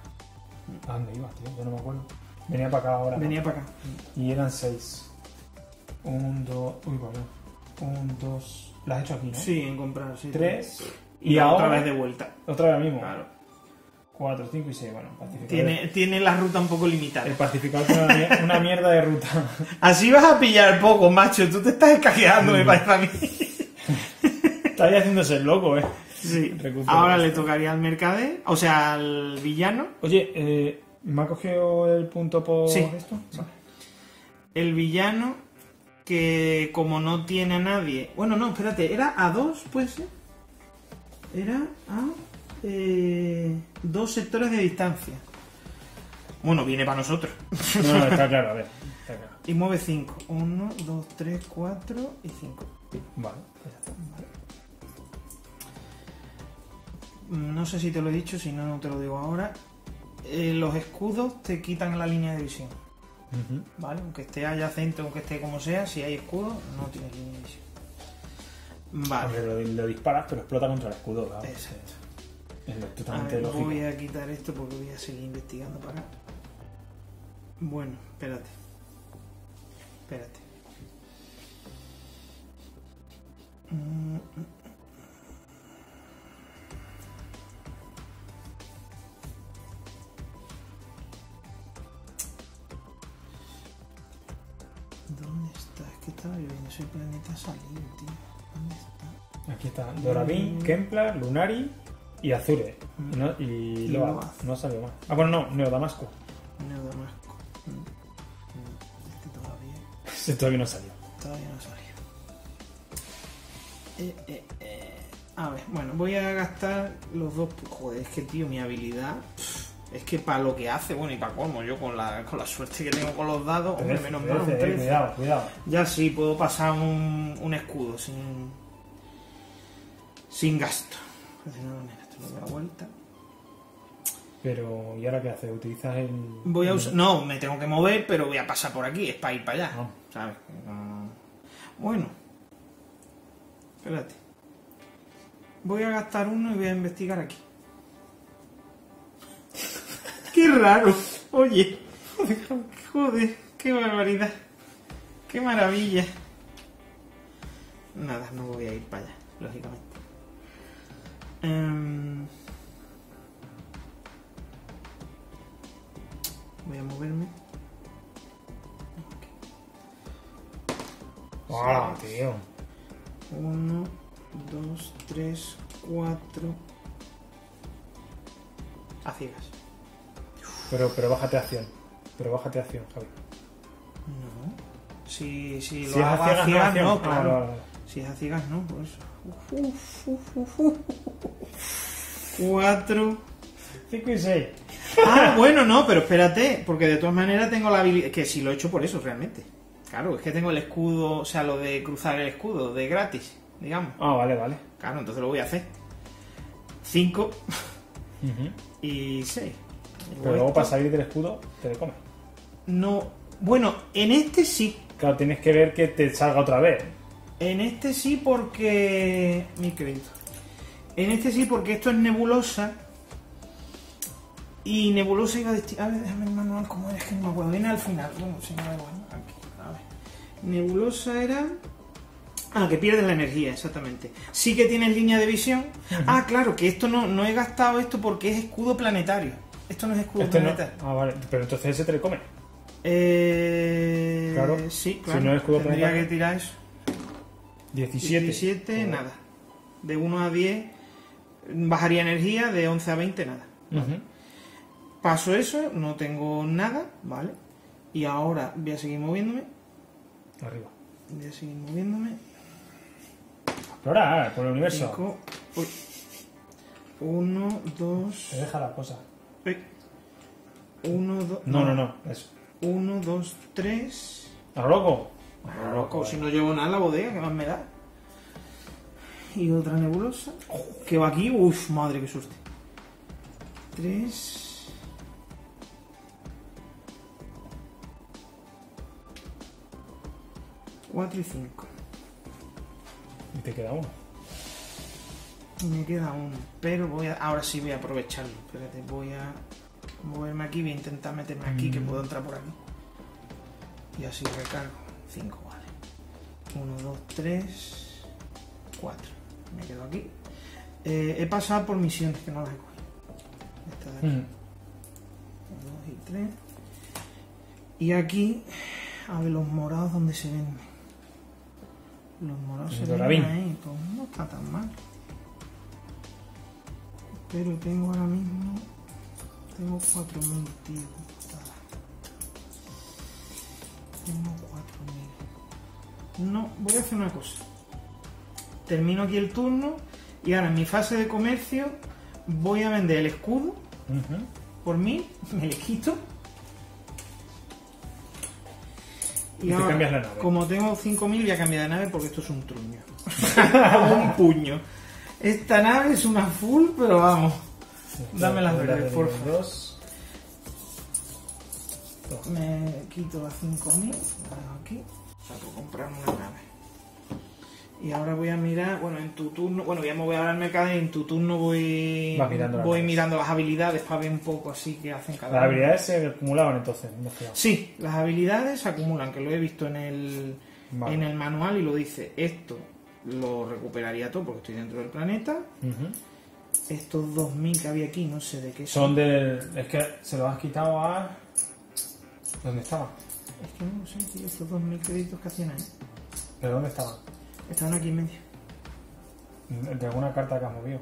¿A dónde iba, tío? Yo no me acuerdo. Venía para acá ahora. ¿no? Venía para acá. Y eran seis. Un, dos. Uy, vale. Un, dos. Las has hecho aquí, ¿no? Sí, en comprar, sí. Tres. Y, Y otra ahora. vez de vuelta. Otra vez mismo. Claro. Cuatro, cinco y seis. Bueno, pacificador. Tiene, tiene la ruta un poco limitada. El pacificador tiene una, mier- una mierda de ruta. Así vas a pillar poco, macho. Tú te estás escaqueando, Mm. me parece a mí. Está ahí haciéndose el loco, eh. Sí. Ahora esto. le tocaría al mercader, o sea, al villano. Oye, eh, ¿me ha cogido el punto por Sí. esto? Vale. El villano que como no tiene a nadie... Bueno, no, espérate, ¿era a dos, puede ser? Era a eh, dos sectores de distancia. Bueno, viene para nosotros. No, no, está claro, a ver. Está claro. Y mueve 5. 1, 2, 3, 4 y 5. Vale. No sé si te lo he dicho, si no, no te lo digo ahora. Eh, los escudos te quitan la línea de visión. ¿Vale? Aunque esté adyacente, aunque esté como sea, si hay escudo, no tienes línea de visión. Vale. Lo, lo disparas, pero explota contra el escudo. claro. Exacto. Es totalmente ver, lógico. voy a quitar esto porque voy a seguir investigando para acá. Bueno, espérate. Espérate. Mm. ¿Dónde está? Es que estaba lloviendo ese planeta ha salido, tío. ¿Dónde está? Aquí está Doravin, Kempler, Lunari y Azure. Y, no, y Y Loa. No salió más. Ah, bueno, no, Neo Damasco. Neo Damasco. Mm. Mm. Este todavía. Ese todavía no salió. Todavía no salió. Eh, eh, eh. A ver, bueno, voy a gastar los dos. Joder, es que tío, mi habilidad. Es que para lo que hace, bueno, y para cómo, yo con la, con la suerte que tengo con los dados, hombre, menos mal, eh, 13. cuidado, cuidado. Ya sí, puedo pasar un, un escudo sin. sin gasto. De una manera, esto lo doy a vuelta. Pero, ¿y ahora qué haces? ¿Utilizas el...? Voy a usar. No, me tengo que mover, pero voy a pasar por aquí, es para ir para allá. Ah. ¿Sabes? No- Bueno. Espérate. Voy a gastar uno y voy a investigar aquí. ¡Qué raro! Oye. Joder, qué barbaridad. Qué maravilla. Nada, no voy a ir para allá, lógicamente. Em, Voy a moverme. ¡Hala, tío! Uno, dos, tres, cuatro. A ciegas. Pero, pero bájate acción. Pero bájate acción, Javi. No. Si, si lo Si hago a ciegas, no. Ah, claro. Si es a ciegas, no, por eso. Uf, uf, uf, uf. Cuatro. 5 y 6. Ah, bueno, no, pero espérate, porque de todas maneras tengo la habilidad. Que si lo he hecho por eso, realmente. Claro, es que tengo el escudo, o sea, lo de cruzar el escudo, de gratis, digamos. Ah, vale, vale. Claro, entonces lo voy a hacer. Cinco Ujú. y seis. Pero luego para salir del escudo, te le comes. No. Bueno, en este sí. Claro, tienes que ver que te salga otra vez. En este sí porque... Mi crédito. En este sí porque esto es nebulosa. Y nebulosa iba a destinar... A ver, déjame el manual cómo era, es que no me acuerdo. Viene al final. Bueno, sí, me da igual. ¿no? Aquí, a ver. Nebulosa era... Ah, que pierdes la energía, exactamente. Sí que tienes línea de visión. Ah, claro, que esto no, no he gastado esto porque es escudo planetario. Esto no es escudo Este no. planetario. Ah, vale. Pero entonces ese te le come. Eh... Claro. Sí, Si claro. no es escudo Tendría planetario. que tirar eso. 17. 17, Joder. nada. De 1 a 10 bajaría energía, de 11 a 20 nada. Paso eso, no tengo nada, ¿vale? Y ahora voy a seguir moviéndome. Arriba. Voy a seguir moviéndome. Explorar por el universo. 5. 1, 2. Te deja la cosa. 1, 2. No, no, no. Eso. 1, 2, 3. ¿A lo loco? Loco, si no llevo nada en la bodega, ¿qué más me da? Y otra nebulosa. Que va aquí. Uf, madre, qué suerte. 3. Cuatro y 5. Y te queda uno. Me queda uno. Pero voy a. Ahora sí voy a aprovecharlo. Espérate, voy a moverme aquí. Voy a intentar meterme aquí, que puedo entrar por aquí. Y así recargo. 5, vale. 1, 2, 3, 4. Me quedo aquí. Eh, he pasado por misiones que no las he cogido. Esta de aquí. Ujú. 2 y 3. Y aquí, a ver los morados donde se ven. Los morados se ven Dorabín. ahí, pues no está tan mal. Pero tengo ahora mismo. Tengo 4000, tío. Tengo 4000. No, voy a hacer una cosa. Termino aquí el turno y ahora en mi fase de comercio voy a vender el escudo por mí, me le quito. Y te cambias la nave. como tengo 5000, voy a cambiar de nave porque esto es un truño. un puño. Esta nave es una full, pero vamos. Dame las verdes, de por favor. Me quito las 5000, la dejo aquí, para comprarme una nave. Y ahora voy a mirar, bueno, en tu turno, bueno, voy a mover ahora el mercado y en tu turno voy, Vas mirando las voy naves. mirando las habilidades para ver un poco así que hacen cada Las habilidades se acumulaban entonces. no sé. Sí, las habilidades se acumulan, que lo he visto en el, Vale. en el manual y lo dice. Esto lo recuperaría todo porque estoy dentro del planeta. Ujú. Estos 2000 que había aquí, no sé de qué Son del. Es que se los has quitado a. ¿Dónde estaban? Es que no sé, tío, estos 2000 créditos que hacían ahí. ¿Pero dónde estaban? Estaban aquí en medio. De alguna carta que has movido.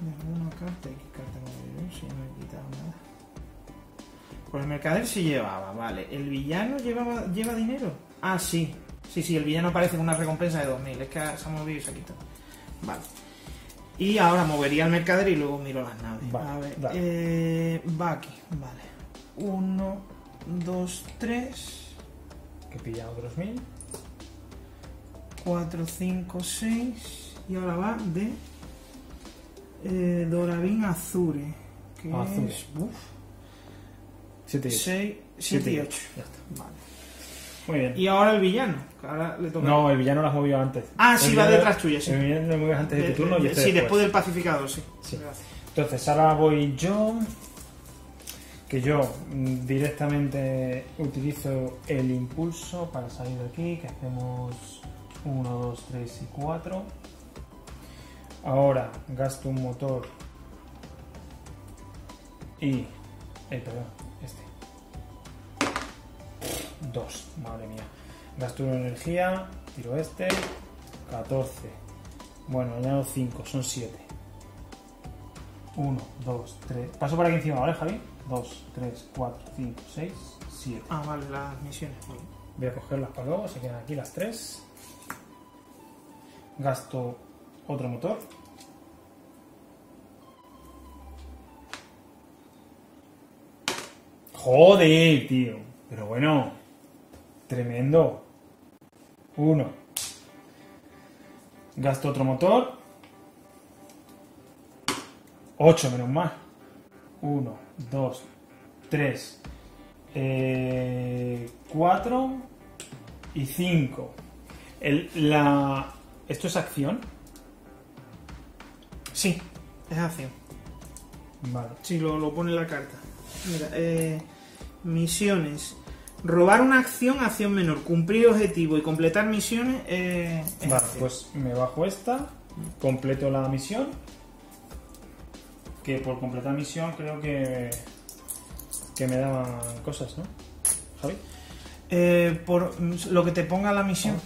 De alguna carta, ¿y ¿qué carta dio yo? Si no he quitado nada. Pues el mercader sí llevaba, vale. ¿El villano llevaba, lleva dinero? Ah, sí. Sí, sí, el villano aparece con una recompensa de 2000. Es que se ha movido y se ha quitado. Vale. Y ahora movería al mercader y luego miro las naves. Vale, A ver, eh, va aquí, vale. Uno, dos, tres, Que pilla otros mil. cuatro, cinco, seis. Y ahora va de Eh, Doravin Azure. Que Azure. es. Uf, 7 y 8. 6, 7 y 8. Ya está. Vale. Muy bien. Y ahora el villano. Que ahora le toca. No, el villano lo has movido antes. Ah, El sí, va detrás tuya, sí. El villano lo mueves antes de tu turno y este sí, después. después del pacificador, sí. Sí. Entonces, ahora voy yo. Que yo mm, directamente utilizo el impulso para salir de aquí. Que hacemos 1, 2, 3 y 4. Ahora gasto un motor. Y. Eh, perdón, este. 2, madre mía. Gasto una energía. Tiro este. 14. Bueno, añado 5, son 7. 1, 2, 3. Paso por aquí encima, ¿vale, Javi? 2, 3, 4, 5, 6, 7. Ah, vale, las misiones. Voy a cogerlas para luego, se quedan aquí las 3. Gasto otro motor. Joder, tío. Pero bueno. Tremendo. Uno. Gasto otro motor. 8 menos más. 1, 2, 3, 4 y 5. La... ¿Esto es acción? Sí, es acción. Vale. Sí, lo, lo pone en la carta. Mira, eh, misiones. Robar una acción, acción menor. Cumplir objetivo y completar misiones. Eh, Vale, acción. pues me bajo esta, completo la misión. Que por completar misión creo que que me daban cosas, ¿no? Javi. Eh, por lo que te ponga la misión.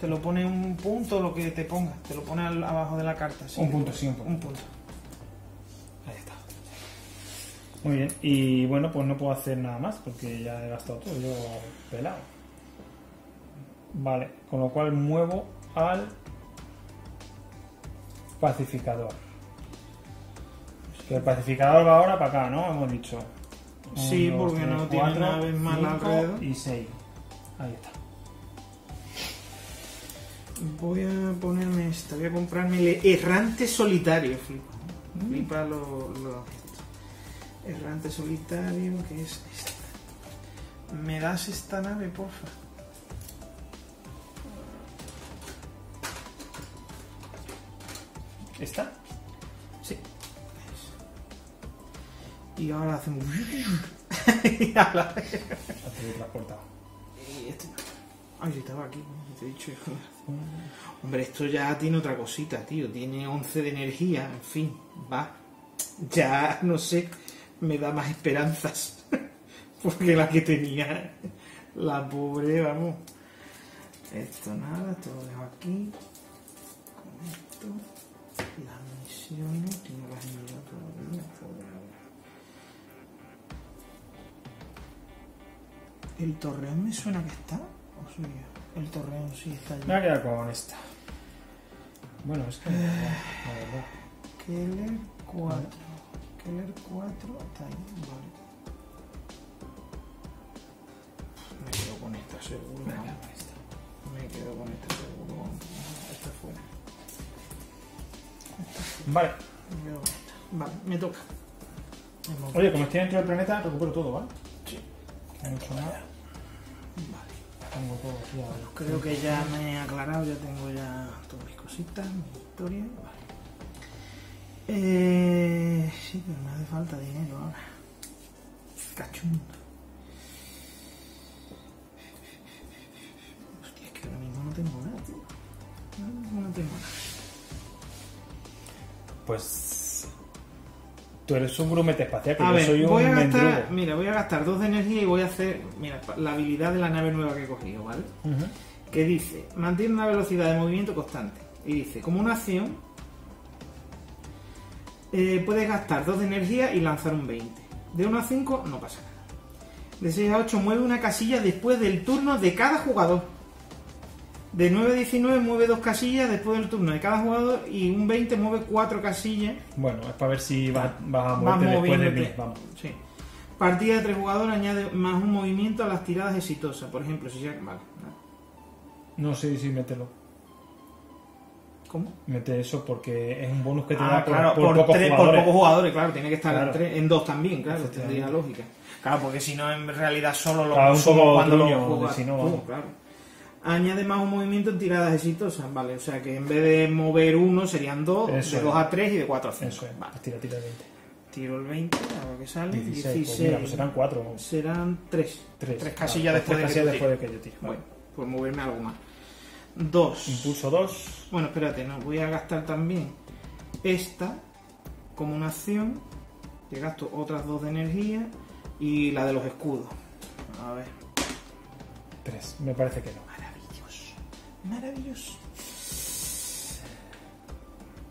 Te lo pone un punto, lo que te ponga. Te lo pone al- abajo de la carta. sí. Un punto, sí, un punto. Un punto. Ahí está. Muy bien. Y bueno, pues no puedo hacer nada más porque ya he gastado todo. Yo pelado. Vale, con lo cual muevo al pacificador. Que el pacificador va ahora para acá, ¿no? Hemos dicho. Sí, porque no tiene naves más alrededor. Y 6. Ahí está. Voy a ponerme esta. Voy a comprarme el errante solitario. Flipa. Mm. Flipa lo, lo- esto. Errante solitario, que es esta. ¿Me das esta nave, porfa? ¿Está? Sí. Y ahora hacemos. y a la vez. Ha teletransportado. Y este no. Ay, si estaba aquí, te he dicho. Hombre, esto ya tiene otra cosita, tío. Tiene 11 de energía, en fin, va. Ya, no sé, me da más esperanzas. Porque la que tenía, la pobre, vamos. Esto nada, esto lo dejo aquí. Con esto. Las misiones, que no las he ¿El torreón me suena que está? ¿O soy yo? El torreón sí está allí. Me voy a quedar con esta. Bueno, es que. La verdad. Keller 4. Keller 4 está ahí, vale. Me quedo con esta seguro. Me quedo con esta. Me quedo con esta seguro. vamos. Esta fuera. Vale. Me quedo con esta. Vale, me toca. Oye, como estoy dentro del planeta, recupero todo, ¿vale? Sí. No he hecho nada. Vale. Tengo todo aquí ahora. Creo que ya me he aclarado, ya tengo ya todas mis cositas, mi historia. Vale. Eh, sí, pero me hace falta dinero ahora. Cachundo. Hostia, es que ahora mismo no tengo nada, tío. Ahora mismo no tengo nada. Pues. Tú eres un grumete espacial, que A yo ver, soy un voy a gastar, mendrugo. mira, voy a gastar dos de energía y voy a hacer, mira, la habilidad de la nave nueva que he cogido, ¿vale? Ujú. que dice, mantiene una velocidad de movimiento constante. Y dice, como una acción, eh, puedes gastar 2 de energía y lanzar un 20. De 1 a 5 no pasa nada. De 6 a 8 mueve una casilla después del turno de cada jugador. De 9 a 19 mueve dos casillas después del turno de cada jugador y un 20 mueve 4 casillas Bueno, es para ver si vas, vas a Vas moverte después de mí. Vamos. Sí. Partida de 3 jugadores añade más un movimiento a las tiradas exitosas. Por ejemplo, si ya... Vale, vale. No sé si mételo. ¿Cómo? Mete eso porque es un bonus que te Ah, da por, claro, por por, pocos tres- por jugadores. pocos jugadores, claro, tiene que estar Claro. en, tres- en dos también, claro, tendría lógica. Claro, porque si no, en realidad solo lo Claro, poco cuando lo juegas si no, tú, vamos. claro. Añade más un movimiento en tiradas exitosas, vale. O sea que en vez de mover uno serían dos, Eso de es. 2 a 3 y de 4 a 5. Eso es. Vale. Pues tira, tira 20. Tiro el 20, a ver qué sale. 16. 16. Pues mira, pues serán 4. Serán 3. Tres. Tres casillas después tres de que casillas después de que yo tire. Bueno, pues moverme algo más. 2. Impulso 2. Bueno, espérate, no, voy a gastar también esta como una acción. Que gasto otras dos de energía y la de los escudos. A ver. 3. Me parece que no. Maravilloso.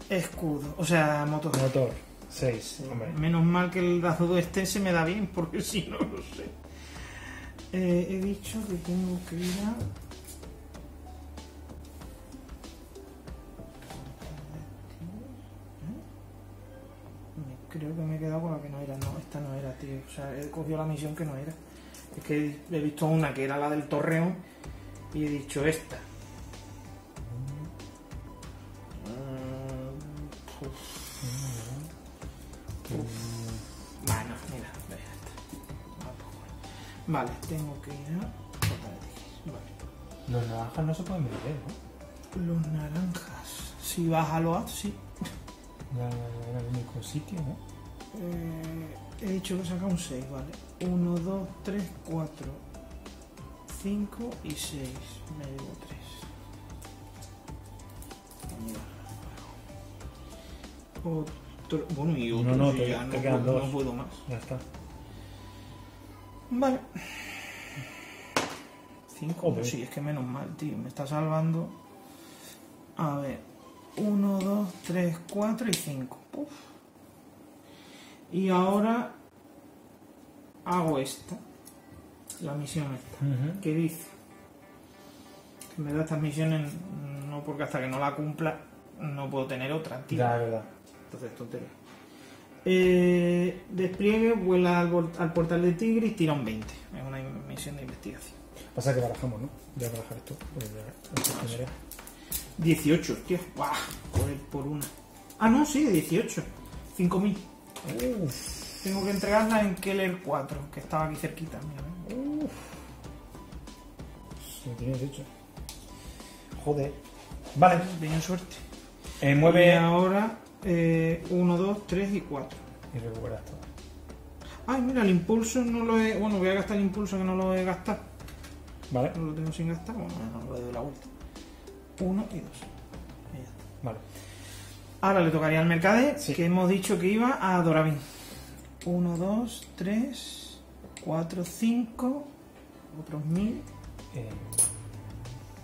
Escudo, o sea, motor. Motor. 6. Hombre. Menos mal que el dado este se me da bien, porque si no, no sé. Eh, he dicho que tengo que ir a... Creo que me he quedado con la que no era. No, esta no era, tío. O sea, he cogido la misión que no era. Es que he visto una que era la del torreón y he dicho esta. Vale, tengo que ir a... Vale. Los naranjas no se pueden meter, ¿no? Los naranjas. Si vas a lo sí. Ya era el único sitio, ¿no? Eh, he dicho que saca un 6, vale. 1, 2, 3, 4, 5 y 6. Me llevo 3. Otro. Bueno, y otro. No, no, te- ya te no, quedan puedo, dos. no puedo más. Ya está. Vale. 5. Joder. Sí, es que menos mal, tío. Me está salvando. A ver. 1, 2, 3, 4 y 5. Y ahora hago esta. La misión esta. Ujú. ¿Qué dice? Que me da estas misiones no porque hasta que no la cumpla no puedo tener otra, tío. Es verdad. Entonces, tontería. Eh, despliegue, vuela al, al portal de Tigris, tira un 20. Es una misión de investigación. Pasa que barajamos, ¿no? Voy a barajar esto. Pues ya, primera. 18, tío. ¡Buah! Por, por una. Ah, no, sí, 18. 5000. Uf. Tengo que entregarla en Keller 4, que estaba aquí cerquita. Mira, ¿eh? Lo tienes hecho. Joder. Vale. Tenía suerte. Eh, Y mueve. ahora 1, 2, 3 y 4. Y recuperas todo. Ay, mira, el impulso no lo he. Bueno, voy a gastar el impulso que no lo he gastado. Vale. No lo tengo sin gastar. Bueno, no le doy la vuelta. 1 y 2. Vale. Ahora le tocaría al mercader, Sí. que hemos dicho que iba a Doravín. 1, 2, 3, 4, 5. Otros 1000. Eh,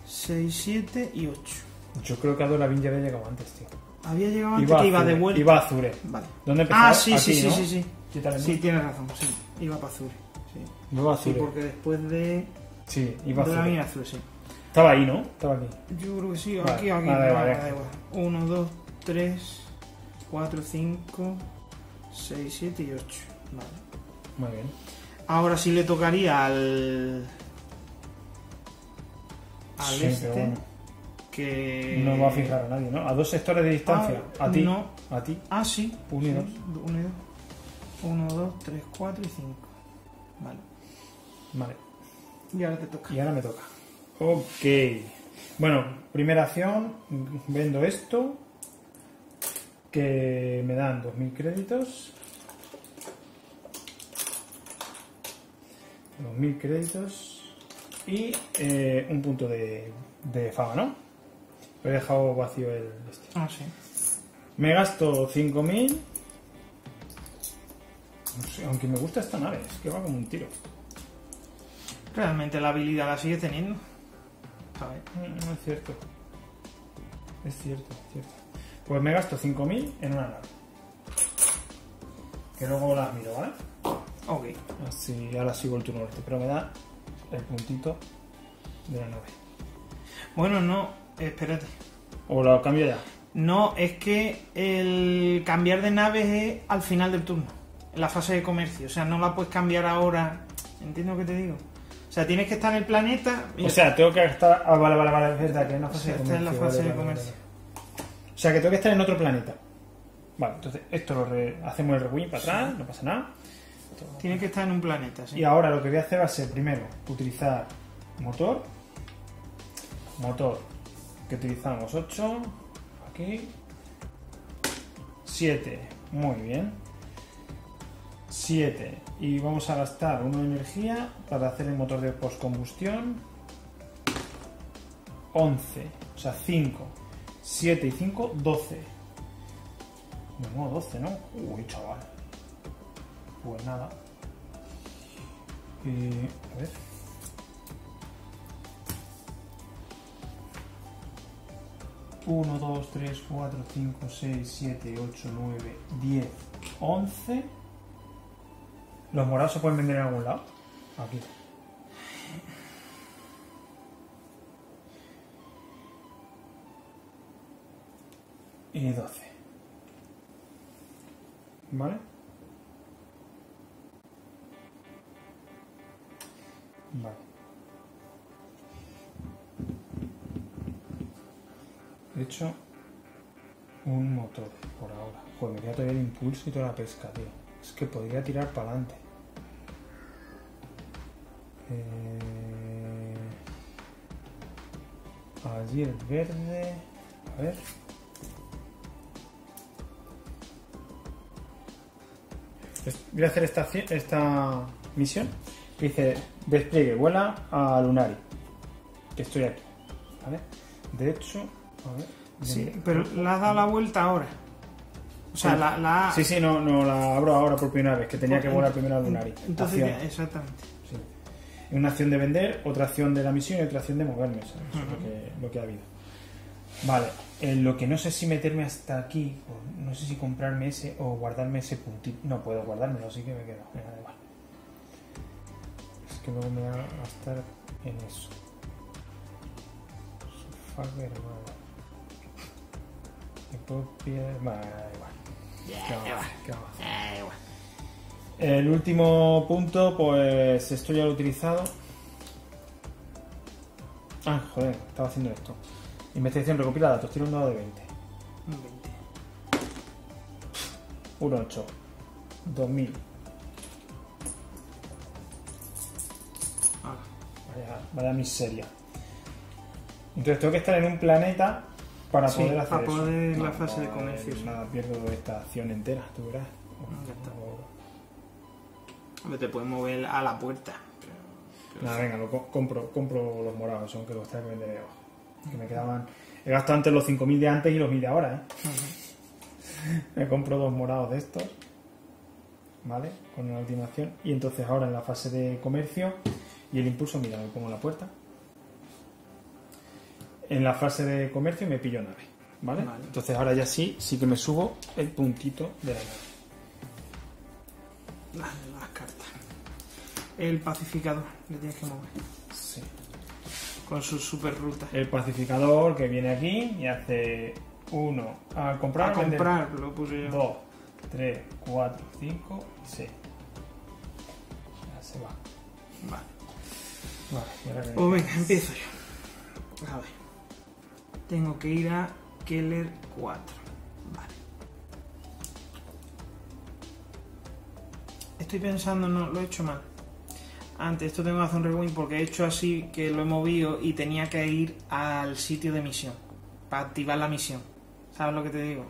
6, 7 y 8. yo creo que a Doravin ya había llegado antes, tío. Había llegado antes Iba que iba de vuelta. Iba a Azure. Vale. ¿Dónde? Ah, sí, sí, Aquí, sí, ¿no? sí, sí. Sí, tienes razón, sí. Iba para Azure. Sí, Iba a sí Azure. porque después de. Sí, iba a Azure. Azure, sí. Estaba ahí, ¿no? Estaba aquí. Yo creo que sí, Vale, aquí, aquí. vale, vale, vale. da igual. 1, 2, 3, 4, 5, 6, 7 y 8. Vale. Muy bien. Ahora sí le tocaría al. Al Sí, este. pero bueno. Que. No va a fijar a nadie, ¿no? A dos sectores de distancia. Ah, a ti. no. A ti. Ah, sí. Unidos. 1, 2, 3, 4 y 5. Vale. Vale. Y ahora te toca. Y ahora me toca. Ok. Bueno, primera acción. Vendo esto. Que me dan 2.000 créditos. 2.000 créditos. Y eh, un punto de, de fama, ¿no? He dejado vacío el este. Ah, sí. Me gasto 5.000. No sé, aunque me gusta esta nave, es que va como un tiro. Realmente la habilidad la sigue teniendo. ¿Sabes? No es cierto. Es cierto, es cierto. Pues me gasto 5.000 en una nave. Que luego las miro, ¿vale? Ok. Así, ahora sigo el turno este, pero me da el puntito de la nave. Bueno, no. Espérate. O lo cambio ya. No, es que el cambiar de naves es al final del turno, en la fase de comercio. O sea, no la puedes cambiar ahora. ¿Entiendes lo que te digo? O sea, tienes que estar en el planeta. O sea, tengo que gastar. Ah, vale, vale, vale, es verdad que es una O fase sea, de comercio. la fase vale, de vale, comercio. vale. sea que tengo que estar en otro planeta. Vale, entonces esto lo re- hacemos el rewind para atrás, no pasa nada. Tiene que estar en un planeta, sí. Y ahora lo que voy a hacer va a ser primero utilizar motor. Motor que utilizamos 8. Aquí. 7. Muy bien. 7. Y vamos a gastar una energía para hacer el motor de postcombustión. 11. O sea, 5. 7 y 5, 12. No, no, 12, ¿no? Uy, chaval. Pues nada. Eh, a ver. Uno, dos, tres, cuatro, cinco, seis, siete, ocho, nueve, diez, once. ¿Los morados se pueden vender en algún lado? Aquí. Y doce. ¿Vale? Vale. Hecho un motor por ahora. Joder, me queda todavía el impulso y toda la pesca, tío. Es que podría tirar para adelante. Eh... Allí el verde. A ver. Voy a hacer esta, esta misión. Dice, despliegue, vuela a Lunari. Que estoy aquí. ¿Vale? De hecho, ver. Sí, pero le has dado la vuelta ahora. O sea, Sí. la, la- Sí, sí, no, no la abro ahora por primera vez, que tenía que volar primero a Lunari. Entonces, Acción. exactamente. Sí. Una acción de vender, otra acción de la misión y otra acción de moverme. ¿sabes? Eso es lo que, lo que ha habido. Vale, eh, lo que no sé si meterme hasta aquí, o no sé si comprarme ese o guardarme ese puntito. No puedo guardármelo, así que me quedo. Venga, da igual. Es que luego me va a gastar en eso. Fucker, vale. Y copia. Vale, da igual. ¿Qué vamos a hacer? ¿Qué vamos a hacer? El último punto, pues esto ya lo he utilizado. Ah, joder, estaba haciendo esto. Investigación recopila datos, tiro un dado de 20. Un 20. Un 8. 2000. Ah, Vaya, vaya miseria. Entonces tengo que estar en un planeta para Sí, poder hacer para eso. la fase de comercio. Nada, pierdo esta acción entera, tú verás. O- hombre, te puedes mover a la puerta. Nada, venga, lo co- compro, compro los morados, aunque los tenga que vender de abajo. Que me quedaban. He gastado antes los 5.000 de antes y los 1.000 de ahora, ¿eh? Me compro dos morados de estos. ¿Vale? Con una última acción. Y entonces ahora en la fase de comercio y el impulso, mira, me pongo la puerta. En la fase de comercio me pillo nave. ¿Vale? Vale. Entonces ahora ya sí, sí que me subo el puntito de la nave. Las cartas. El pacificador, le tienes que mover. Sí. Con su super ruta. El pacificador que viene aquí y hace uno a comprar. A vender. comprar, lo puse yo. 2, 3, 4, 5 y 6. Ya se va. Vale. Vale, y ahora que- Pues venga, empiezo yo. A ver. Tengo que ir a Keller 4. Vale. Estoy pensando, no, lo he hecho mal. Antes, esto tengo que hacer un rewind porque he hecho así que lo he movido y tenía que ir al sitio de misión. Para activar la misión. ¿Sabes lo que te digo?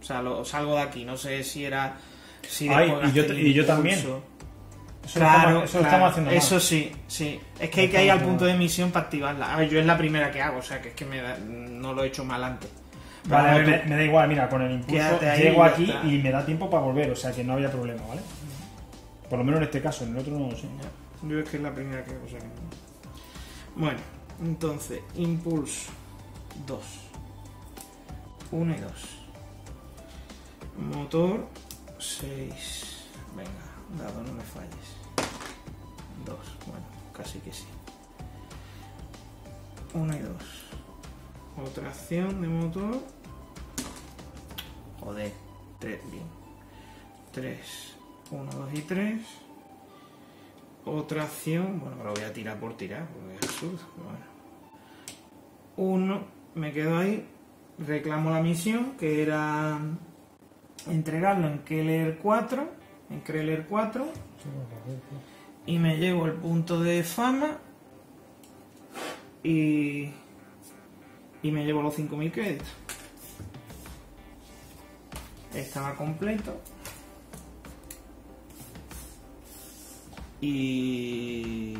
O sea, lo, salgo de aquí. No sé si era... Si Ay, yo- y yo también. Eso lo Claro, estamos, eso lo claro, estamos haciendo mal. eso sí, sí. Es que hay que ir al punto de emisión para activarla. A ver, yo es la primera que hago, o sea, que es que me da- no lo he hecho mal antes. Vale, me, me da igual, mira, con el impulso llego y aquí y me da tiempo para volver, o sea que no había problema, ¿vale? Por lo menos en este caso, en el otro no lo sé. Ya, Yo es que es la primera que hago, o sea que no. Bueno, entonces, impulso 2. 1 y 2. Motor 6. Venga, dado, no me falles. 2, bueno, casi que sí. 1 y 2. Otra acción de motor. Joder, 3, bien. 3, 1, 2 y 3. Otra acción, bueno, lo voy a tirar por tirar, porque es absurdo. pero Bueno. Uno, me quedo ahí. reclamo la misión, que era entregarlo en Keller 4, en Keller 4, y me llevo el punto de fama y, y me llevo los 5.000 créditos. Estaba completo. Y...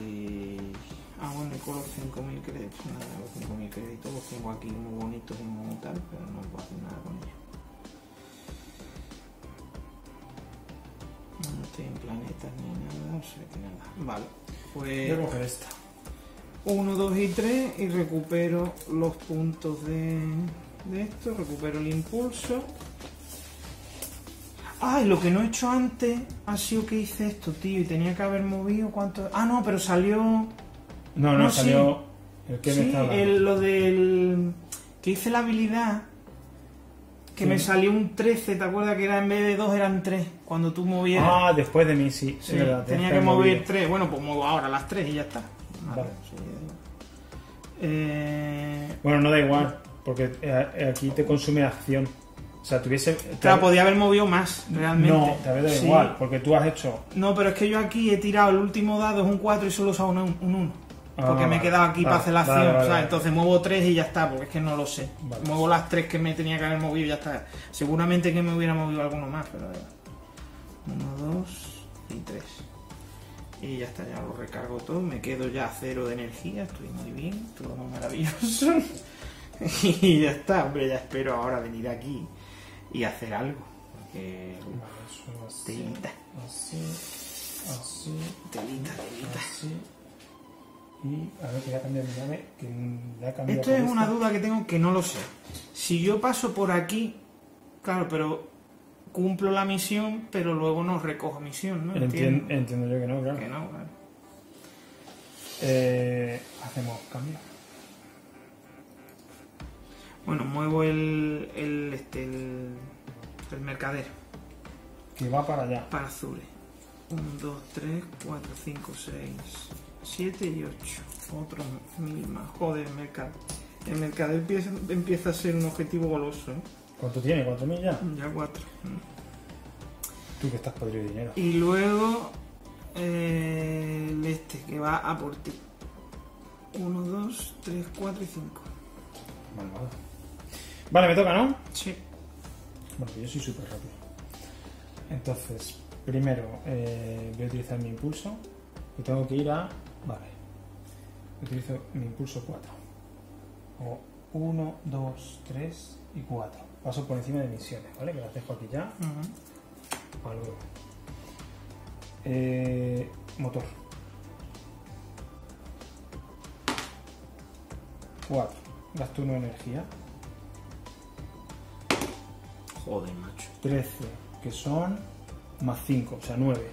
Ah, bueno, con los 5.000 créditos. Nada, los 5.000 créditos los tengo aquí muy bonitos y muy tal, pero no puedo hacer nada con ellos. Estoy en planetas ni nada, no sé qué nada. Vale, Voy a pues coger esta. 1, 2 y 3 y recupero los puntos de, de esto, recupero el impulso. Ay, lo que no he hecho antes ha sido que hice esto, tío, y tenía que haber movido cuánto... Ah, no, pero salió... No, no, No, salió. ¿El que me Sí, hablando? el- lo del... que hice la habilidad, que Sí. me salió un 13, ¿te acuerdas que era en vez de 2 eran 3? Cuando tú movieras... Ah, después de mí, sí. Sí, es verdad, tenía que mover movido. 3. Bueno, pues muevo ahora las 3 y ya está. Vale, Vale. sí. Eh, Bueno, no da igual, porque eh, aquí te consume acción. O sea, tuviese. claro, podía haber movido más, realmente. No, te da Sí. igual, porque tú has hecho. No, pero es que yo aquí he tirado el último dado, es un 4 y solo he usado un 1. Ah, porque me he quedado aquí para hacer la acción. vale, vale, vale. entonces muevo 3 y ya está, porque es que no lo sé. Muevo las 3 que me tenía que haber movido y ya está. Seguramente que me hubiera movido alguno más, pero. 1, 2 y 3. Y ya está, ya lo recargo todo. Me quedo ya a cero de energía. Estoy muy bien, todo muy maravilloso. y ya está, hombre, ya espero ahora venir aquí y hacer algo. Porque. Eso así, Telita, así, así, telita, telita. así. Y a ver, que voy a cambiar mi llave, que la he cambiado Esto es una esta. duda que tengo que no lo sé. Si yo paso por aquí, claro, pero cumplo la misión, pero luego no recojo misión, ¿no? Entien- Entiendo. entiendo yo que no, claro. Que no, claro. Eh, hacemos cambio. Bueno, muevo el, el, este, el, el mercader Que va para allá. para azules. 1, 2, 3, 4, 5, 6, 7 y 8. Otro mil más. Joder, el mercader. El mercader empieza, empieza a ser un objetivo goloso, ¿eh? ¿Cuánto tiene? ¿Cuánto mil ya? Ya 4. Tú que estás podrido de dinero. Y luego eh, el este que va a por ti. 1, 2, 3, 4 y 5. Malvado. Vale, me toca, ¿no? Sí. Bueno, yo soy súper rápido. Entonces, primero eh, voy a utilizar mi impulso. Y tengo que ir a. Vale. Utilizo mi impulso 4. O 1, 2, 3 y 4. Paso por encima de misiones, ¿vale? Que las dejo aquí ya. Para luego. Eh, motor. 4. Gasto 1 de energía. Joder, macho. 13, que son más 5, o sea 9.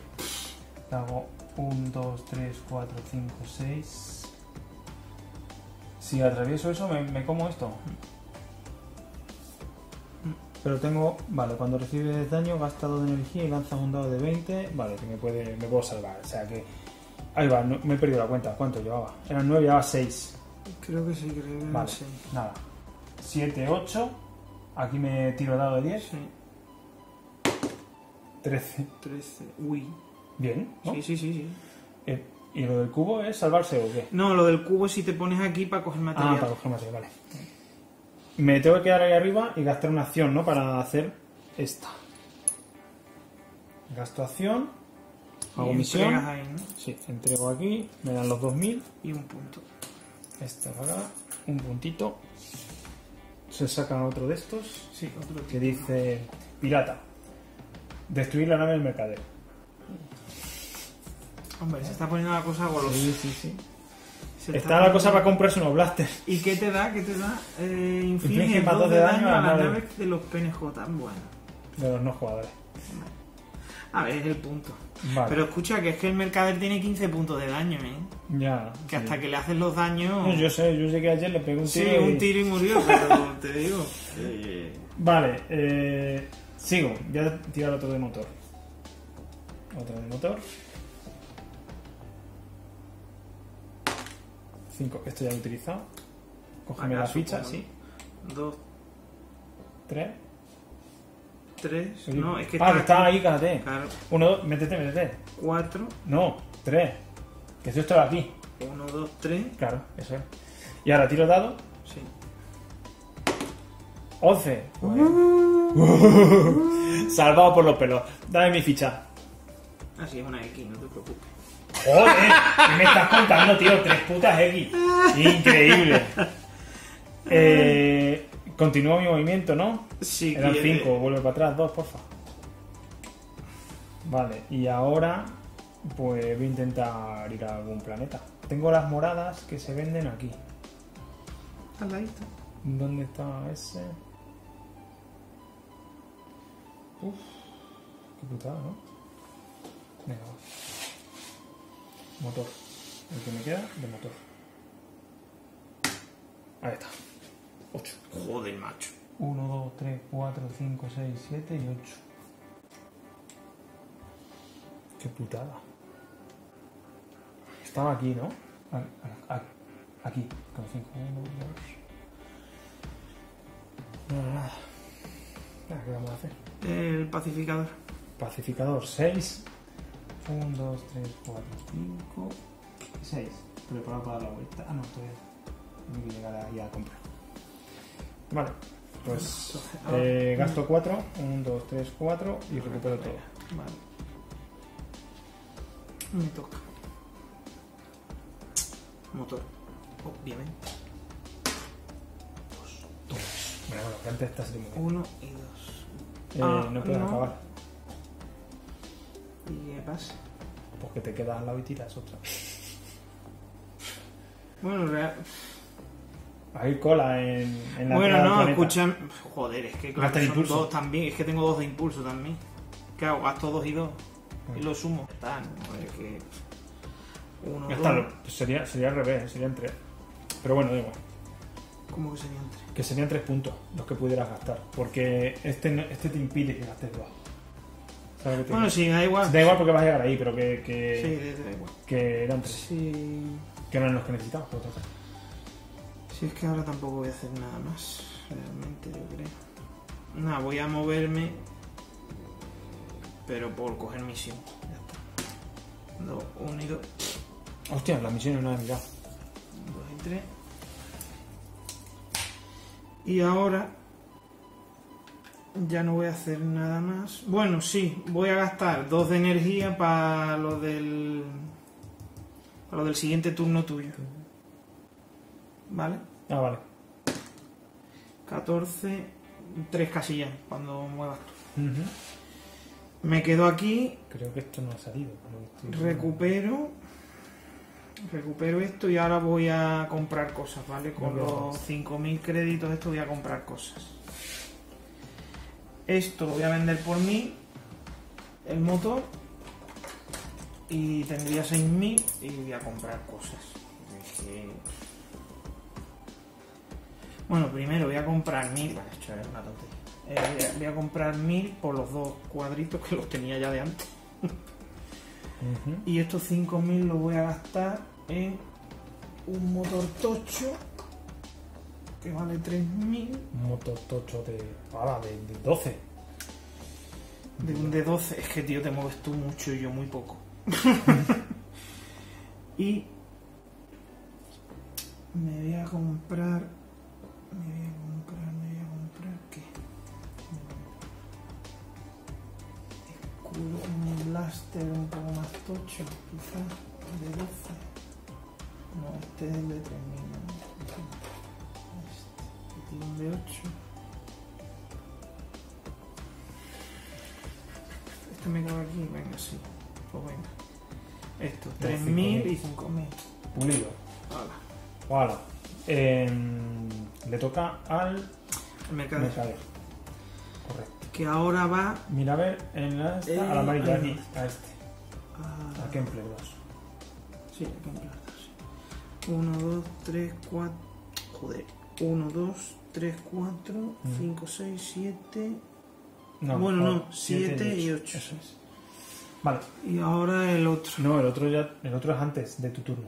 Hago 1, 2, 3, 4, 5, 6. Si atravieso eso, me, me como esto. Pero tengo, vale, cuando recibes daño, gasta 2 de energía y lanzas un dado de 20. Vale, que me, puede, me puedo salvar. O sea que. Ahí va, no- me he perdido la cuenta. ¿Cuánto llevaba? Eran 9, llevaba 6. Creo que sí, creo que Vale, sí. nada. 7, 8. Aquí me tiro dado de 10. Sí, 13. 13. Uy. Bien, ¿no? Sí, sí, sí, sí. Eh, ¿Y lo del cubo es salvarse o qué? No, lo del cubo es si te pones aquí para coger material. Ah, para coger material, vale. Me tengo que quedar ahí arriba y gastar una acción, ¿no? Para hacer esta. Gasto acción. Hago Y misión. entregas ahí, ¿no? Sí, entrego aquí. Me dan los 2000. Y un punto. Esta para acá. Un puntito. Se sacan otro de estos. Sí, otro Que dice: Pirata. Destruir la nave del mercader. Hombre, se está poniendo la cosa golosa. Sí, sí, sí. Se Está la cosa para comprarse unos blasters. ¿Y qué te da? ¿Qué te da? Eh, Inflige inflige más 2 dos de daño daño a las la nave. naves de los PNJ. Bueno. De los no jugadores. A ver, es el punto. Vale. Pero escucha, que es que el mercader tiene 15 puntos de daño, ¿eh? ya. Que sí. hasta que le hacen los daños... No, yo sé, yo sé que ayer le pegué un sí, tiro. y- un tiro y murió, pero te digo... eh, Vale, eh, sigo. Voy a tirar otro de motor. Otro de motor. 5. Esto ya lo he utilizado. Cógeme la ficha, sí. Dos, 3. 3. No, es que ah, está ahí, cállate. Claro. 1, 2, métete, métete. 4. No, 3. Que esto estaba aquí. 1, 2, 3. Claro, eso es. Y ahora tiro dado. Sí. 11. Salvado por los pelos. Dame mi ficha. Así es una X, no te preocupes. Joder, ¿qué me estás contando, tío? Tres putas X. Increíble. Eh, continúo mi movimiento, ¿no? Sí, Eran quiere- 5, vuelve para atrás, 2, porfa. Vale, y ahora pues voy a intentar ir a algún planeta. Tengo las moradas que se venden aquí. Al ladito. ¿Dónde está ese? Uf, qué putada, ¿no? Venga. Motor. El que me queda de motor. Ahí está. 8. Joder, macho. 1, 2, 3, 4, 5, 6, 7 y 8. Qué putada. Estaba aquí, ¿no? A- a- Aquí, con 5. 1, 2. Nada, nada. Nada, ¿Qué vamos a hacer? El pacificador. Pacificador 6. 1, 2, 3, 4, 5, 6. Preparado para dar la vuelta. Ah, no, todavía. Tengo que llegar ahí a comprar. Vale, pues eh, gasto 4. 1, 2, 3, 4 y recupero todo. Vale. Me toca. Motor. Obviamente. Bueno, bueno, que antes muy bien. 1 y 2. Eh, Ah, no puedes no. acabar. ¿Y qué pasa? Porque te quedas al lado y tiras otra. Bueno, real... Hay cola en, en la bueno no, del planeta. escucha. Joder, es que claro, son dos también. Es que tengo dos de impulso también. ¿Qué hago? Gasto dos y dos. Y Mm. lo sumo. Está, no, es que. Uno, dos. pues sería, sería al revés, serían 3. Pero bueno, da igual. ¿Cómo que serían tres? Que serían 3 puntos los que pudieras gastar. Porque este, este te impide que gastes 2. ¿Sabes lo que te Bueno, sí, da igual. Da igual porque vas a llegar ahí, pero que, que, Sí, da igual. que eran 3. Sí. Que eran los que necesitabas, por otra Si es que ahora tampoco voy a hacer nada más. Realmente, yo creo. Nada, voy a moverme. Pero por coger misión. Ya está. Dos, uno y dos. Hostia, las misiones no las he mirado. Dos y tres. Y ahora ya no voy a hacer nada más. Bueno, sí, voy a gastar dos de energía para lo del para lo del siguiente turno tuyo. ¿Vale? Ah, vale. 14, tres casillas cuando muevas tú. Me quedo aquí, Creo que esto no ha salido. estoy recupero recupero esto y ahora voy a comprar cosas, ¿vale? Con no, los 5.000 créditos esto voy a comprar cosas. Esto lo voy a vender por mí, el motor, y tendría 6.000 y voy a comprar cosas. Bueno, primero voy a comprar 1.000, vale, esto es una tontería. Eh, voy a- voy a comprar 1.000 por los dos cuadritos que los tenía ya de antes. Y estos 5.000 los voy a gastar en un motor tocho que vale 3.000 Un motor tocho de. Ah, de, de 12. De un de 12. Es que, tío, te mueves tú mucho y yo muy poco. y me voy a comprar... Me voy a comprar, me voy a comprar... ¿Qué? Escudo, un blaster un poco más tocho, quizás, de 12. No, este es el de 3.000. ¿no? Este, este tiene un de 8. Este me cabe aquí, venga, sí. Pues venga. Esto, Los 3.000 y 5.000. 5.000. Pulido. Hala. Voilà. Em, le toca al mercader. mercader. Correcto. Que ahora va Mira a ver en la esta, Eh, a la amarilla aquí, a este, a... a Kempler 2. Sí, que emplear sí. 1, 2, 3, 4. Joder. 1, 2, 3, 4, 5, 6, 7. Bueno, no, siete y ocho. Eso es. Vale. Y ahora el otro. No, el otro ya, el otro es antes de tu turno.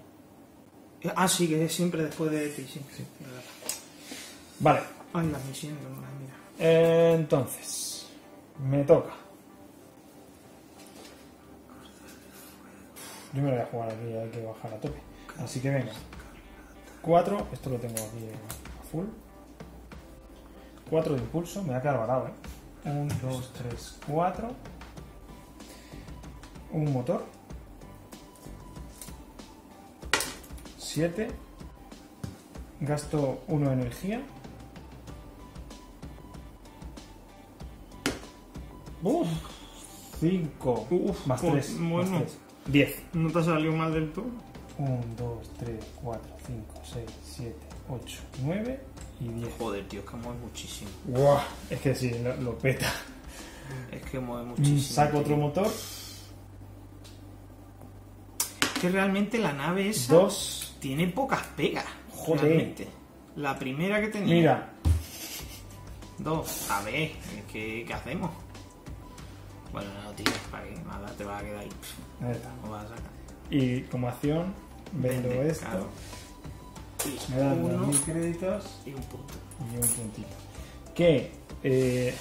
Ah, sí, que es siempre después de ti, sí. Sí. Vale. Ay, las misiones, no las mira. Eh, entonces, me toca. Yo me lo voy a jugar aquí, hay que bajar a tope. Así que venga. 4, esto lo tengo aquí a full. 4 de impulso, me va a quedar varado, ¿eh? 1, 2, 3, 4. Un motor. 7. Gasto 1 de energía. Uf, 5 Uf, más pues, 3. bueno. 10. ¿No te ha salido mal del todo? 1, 2, 3, 4, 5, 6, 7, 8, 9 y 10. Joder, tío, es que mueve muchísimo. ¡Guau! Es que sí, lo, lo peta. Es que mueve Mm, muchísimo. Saco otro motor. Es que realmente la nave esa 2. tiene pocas pegas. Joder. Realmente. La primera que tenía. Mira, Dos. A ver, ¿qué, qué hacemos? Bueno, no, tío, para qué, nada, te va a quedar ahí. ahí está. Vas a sacar. Y como acción, vendo Vende, esto. claro. Me dan Uno 2.000 créditos y un punto. y un puntito. Que eh,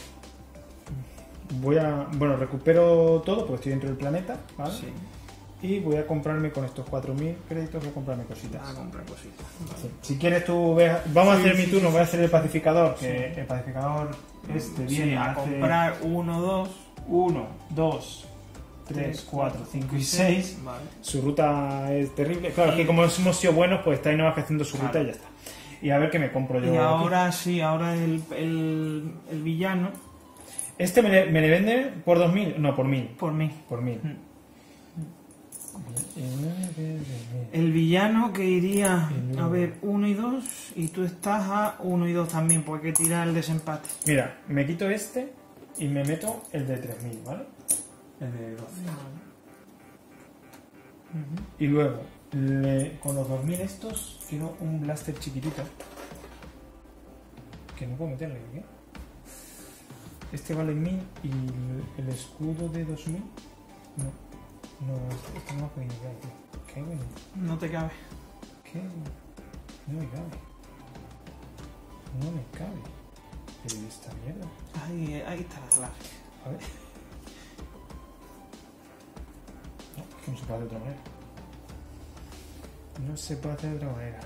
voy a. Bueno, recupero todo porque estoy dentro del planeta, ¿vale? Sí. Y voy a comprarme con estos 4.000 créditos, voy a comprarme cositas. A comprar cositas. Sí. Si quieres tú, ve- vamos a hacer mi turno, voy a hacer el pacificador, que el pacificador este viene a hace comprar uno, dos, 1, 2, 3, 4, 5 y 6. Vale. Su ruta es terrible. Claro, es que como hemos sido buenos, pues está ahí nada más que haciendo su ruta Claro. y ya está. Y a ver qué me compro yo. Y aquí. ahora sí, ahora el, el, el villano ¿Este me le, me le vende por 2000? No, por 1000. por mí. Por 1000. Mm. El villano que iría El a ver 1 y 2 y tú estás a 1 y 2 también, porque hay que tirar el desempate. Mira, me quito este y me meto el de 3000, ¿vale? El de 12. Y luego, le- con los 2000 estos, quiero un blaster chiquitito. Que no puedo meterle, ¿qué? Este vale 1000 y el, el escudo de 2000. No, no, este, este no puede llegar, tío. ¿Qué en- No te cabe. ¿Qué? No me cabe. No me cabe. Pero ¿y esta mierda? Ahí, ahí está la clave. A ver. No, se puede hacer de otra manera. No se puede hacer de otra manera.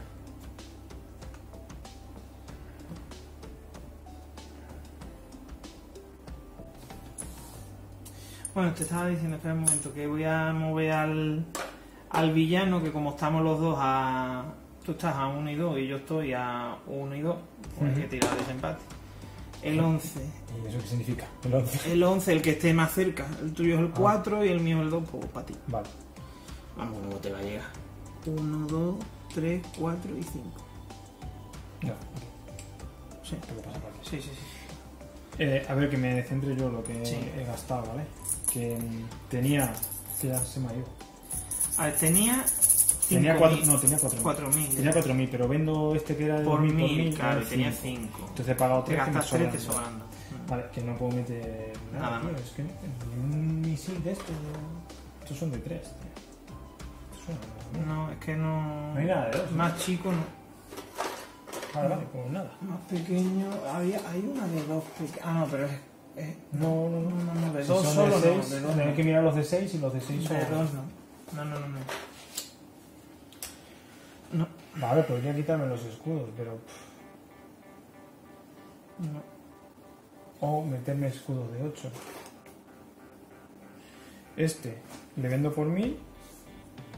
Bueno, te estaba diciendo, espera un momento, que voy a mover al, al villano, que como estamos los dos a... Tú estás a 1 y 2 y yo estoy a 1 y 2, pues hay que tirar desempate. El 11. ¿Y eso qué significa? El 11. El 11, el que esté más cerca. El tuyo es el Ah. 4 y el mío el 2, pues para ti. Vale. Vamos, ¿cómo te va a llegar? 1, 2, 3, 4 y 5. No, Sí, tengo que pasar por aquí. sí, sí. sí. Eh, a ver, que me centre yo lo que Sí. he gastado, ¿vale? Que mm, tenía. Que ya se me ha ido. A ver, tenía... Tenía 5.000. 4. No, tenía 4.000. 4.000. Tenía 4.000, pero vendo este que era de Por 2.000 por 1000, 1000. claro, tenía cinco. 5. Entonces he pagado Te 3 que me gastas 3 te sobran. sobrando. Vale, que no puedo meter nada, Nada tío, más. Es que ni un misil de estos. ¿no? Estos son de 3, tío. Estos son de No, es que no... No hay nada de dos. Más chico no. Vale, vale, pues nada. Más pequeño... Había, hay una de dos pequeños... Ah, no, pero es... es- No, no, no. No, no, no, de Si dos son solo de no, 6, de dos no. hay que mirar los de 6 y los de 6 son. De dos no. No, no, no, no. No, Vale, podría quitarme los escudos, pero. no. O meterme escudos de 8. Este le vendo por 1000,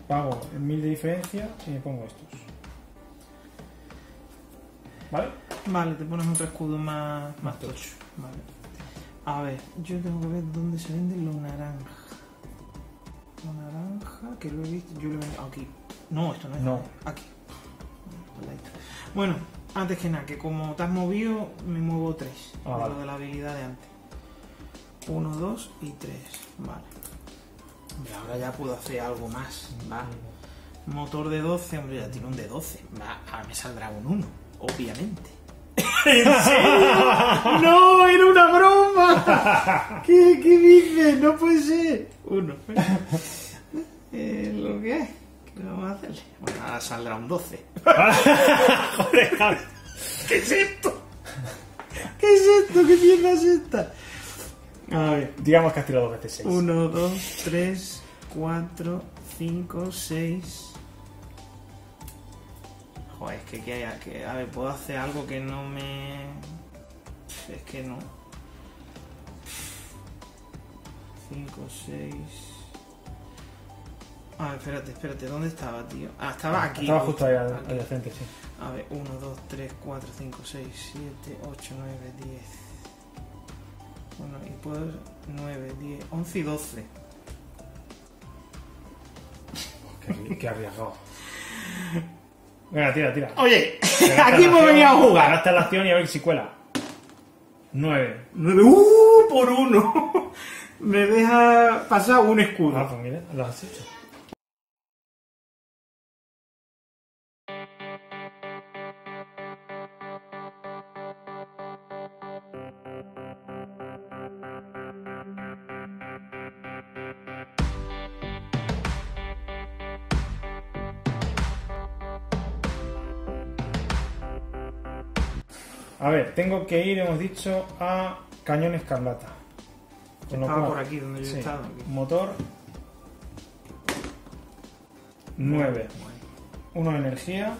pago el 1000 de diferencia y me pongo estos. ¿Vale? Vale, te pones otro escudo más, más tocho. Vale. A ver, yo tengo que ver dónde se venden los naranjas. Los naranja, que lo he visto, yo lo he vendido aquí. No, esto no es. No. Aquí. Bueno, antes que nada, que como te has movido, me muevo 3. Ah, de vale. lo de la habilidad de antes. 1, 2 y 3. Vale. Hombre, ahora ya puedo hacer algo más. Va. Motor de 12, hombre, ya tiene un de 12. Va, ahora me saldrá un 1, obviamente. ¡No! ¡Era una broma! ¿Qué, qué dices? No puede ser. Uno. Eh, lo que es. ¿Qué vamos a hacerle? Bueno, ahora saldrá un 12. Joder. ¿Qué es esto? ¿Qué es esto? ¿Qué mierda es esta? A ver. Digamos que has tirado dos veces 6. 1, 2, 3, 4, 5, 6. Joder, es que, que, hay- que- a ver, puedo hacer algo que no me. Es que no. 5, 6. Ah, espérate, espérate, ¿dónde estaba, tío? Ah, estaba aquí. Estaba justo ahí ad- Aquí. adyacente, sí. A ver, 1, 2, 3, 4, 5, 6, 7, 8, 9, 10. Bueno, y puedo 9, 10, 11 y 12. Qué, qué arriesgado. Venga, tira, tira. Oye, aquí hemos venido a jugar. Gasta la acción y a ver si cuela. 9. 9, ¡uh! Por uno. Me deja pasar un escudo. Ah, pues mira, lo has hecho. Tengo que ir, hemos dicho, a Cañón Escarlata. Con Estaba cual- por aquí donde yo sí, estaba. aquí. Motor 9. Guay. 1 de energía.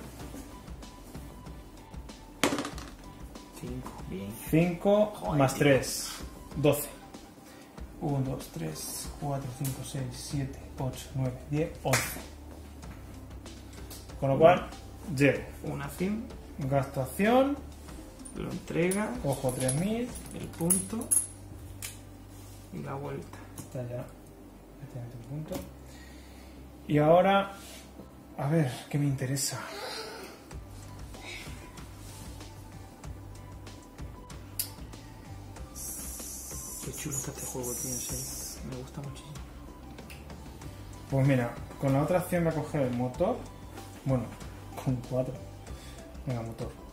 5, bien. 5 Joder, más tío. 3. 12. 1, 2, 3, 4, 5, 6, 7, 8, 9, 10, 11. Con lo cual, llevo Una acción, gasto acción, lo entrega, cojo 3000. el punto y la vuelta. Está ya. Este es punto. Y ahora, a ver, ¿qué me interesa? Qué chulo está este juego, tío, en serio. Me gusta muchísimo. Pues mira, con la otra acción voy a coger el motor. Bueno, con 4. Venga, motor.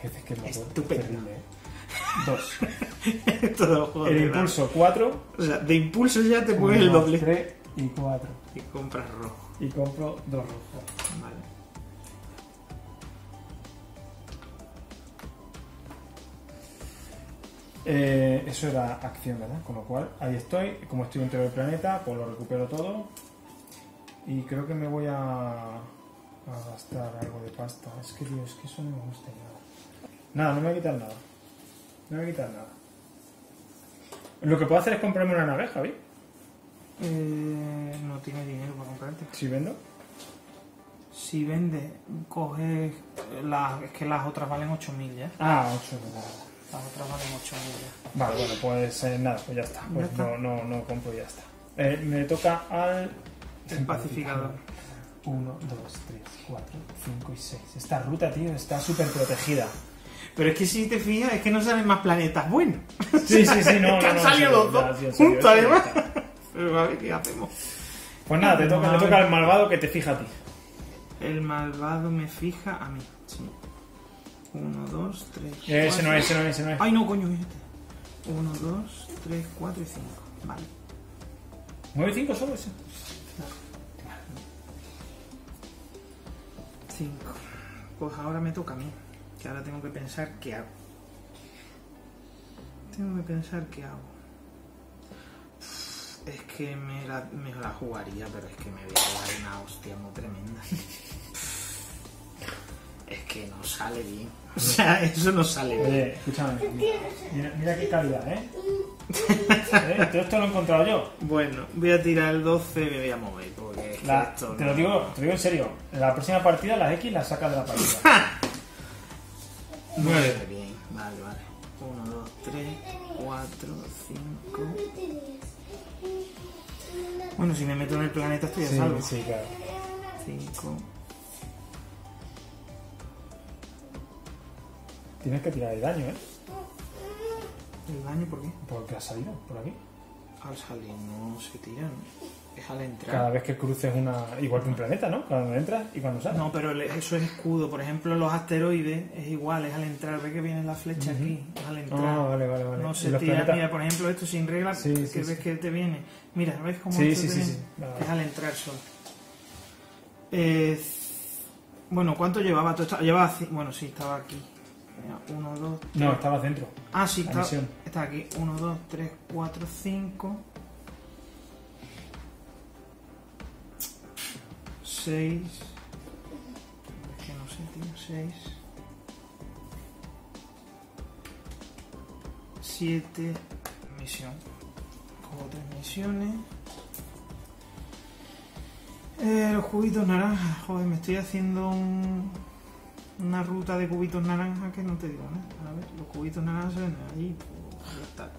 Que Estupendo. es ¿eh? 2. Todo juego El impulso 4. O sea, de impulso ya te pones el doble. 3 y 4. Y compras rojo. Y compro dos rojos. Vale. Eh, eso era acción, ¿verdad? Con lo cual, ahí estoy. Como estoy dentro del planeta, pues lo recupero todo. Y creo que me voy a, a gastar algo de pasta. Es que, tío, es que eso no me gusta nada. Nada, no me voy a quitar nada. No me voy a quitar nada. Lo que puedo hacer es comprarme una nave, Javi. Eh, no tiene dinero para comprarte. Si vendo. Si vende, coges las. Es que las otras valen 8.000 ya. Ah, 8 Las otras valen 8.000 ya. Vale, bueno, pues eh, nada, pues ya está. Pues Ya está. No, no, no compro y ya está. Eh, me toca al. El pacificador. 1, 2, 3, 4, 5 y 6. Esta ruta, tío, está súper protegida. Pero es que si te fijas, es que no salen más planetas buenos. Sí, sí, sí, no, han salido los dos juntos, además. Pero a ver qué hacemos. Pues nada, te toca, ver. al malvado que te fija a ti. El malvado me fija a mí. Sí. 1, 2, 3. Ese no es, ese no es, ese no es. Ay, no, coño, es este. 1, 2, 3, 4 y 5. Vale. 9 y 5 solo ese. 5. Pues ahora me toca a mí. Que ahora tengo que pensar qué hago. Tengo que pensar qué hago. Es que me la, me la jugaría, pero es que me voy a dar una hostia muy tremenda. Es que no sale bien. O sea, eso no sale bien. Oye, escúchame. Mira, mira qué calidad, ¿eh? ¿Eh? Todo esto lo he encontrado yo. Bueno, voy a tirar el 12 y me voy a mover. Porque es que La- esto te, no- lo digo, te lo digo en serio. En la próxima partida las X las sacas de la partida. Nueve. Bien, vale, vale. 1, 2, 3, 4, 5. Bueno, si me meto en el planeta estoy a Sí, salvo. sí, claro. 5. Tienes que tirar el daño, ¿eh? ¿El daño por qué? Porque ha salido por aquí. Al salir no se tiran. Es al entrar. Cada vez que cruces una. Igual que un planeta, ¿no? Cuando entras y cuando sales. No, pero eso es escudo. Por ejemplo, los asteroides es igual, es al entrar. Ve que viene la flecha aquí, es al entrar. Ah, vale, vale, vale. No ¿Y se tira. planetas? Mira, por ejemplo, esto sin regla, Sí, que sí, ves sí. que te viene. Mira, ¿ves cómo Sí, esto sí, te sí, viene? sí. Vale, Es al entrar solo. Eh, Bueno, ¿cuánto llevaba? ¿Tú Llevaba... Bueno, sí, estaba aquí. Mira, Uno, dos... No, estaba dentro. Ah, sí, está, está aquí. 1, 2, 3, 4, 5. 6. Es que no sé, tío. 6. 7. Misión. Cojo 3 misiones. Eh, los cubitos naranjas. Joder, me estoy haciendo un, una ruta de cubitos naranjas que no te digo nada. A ver, los cubitos naranjas ven ahí. Pues, ya está.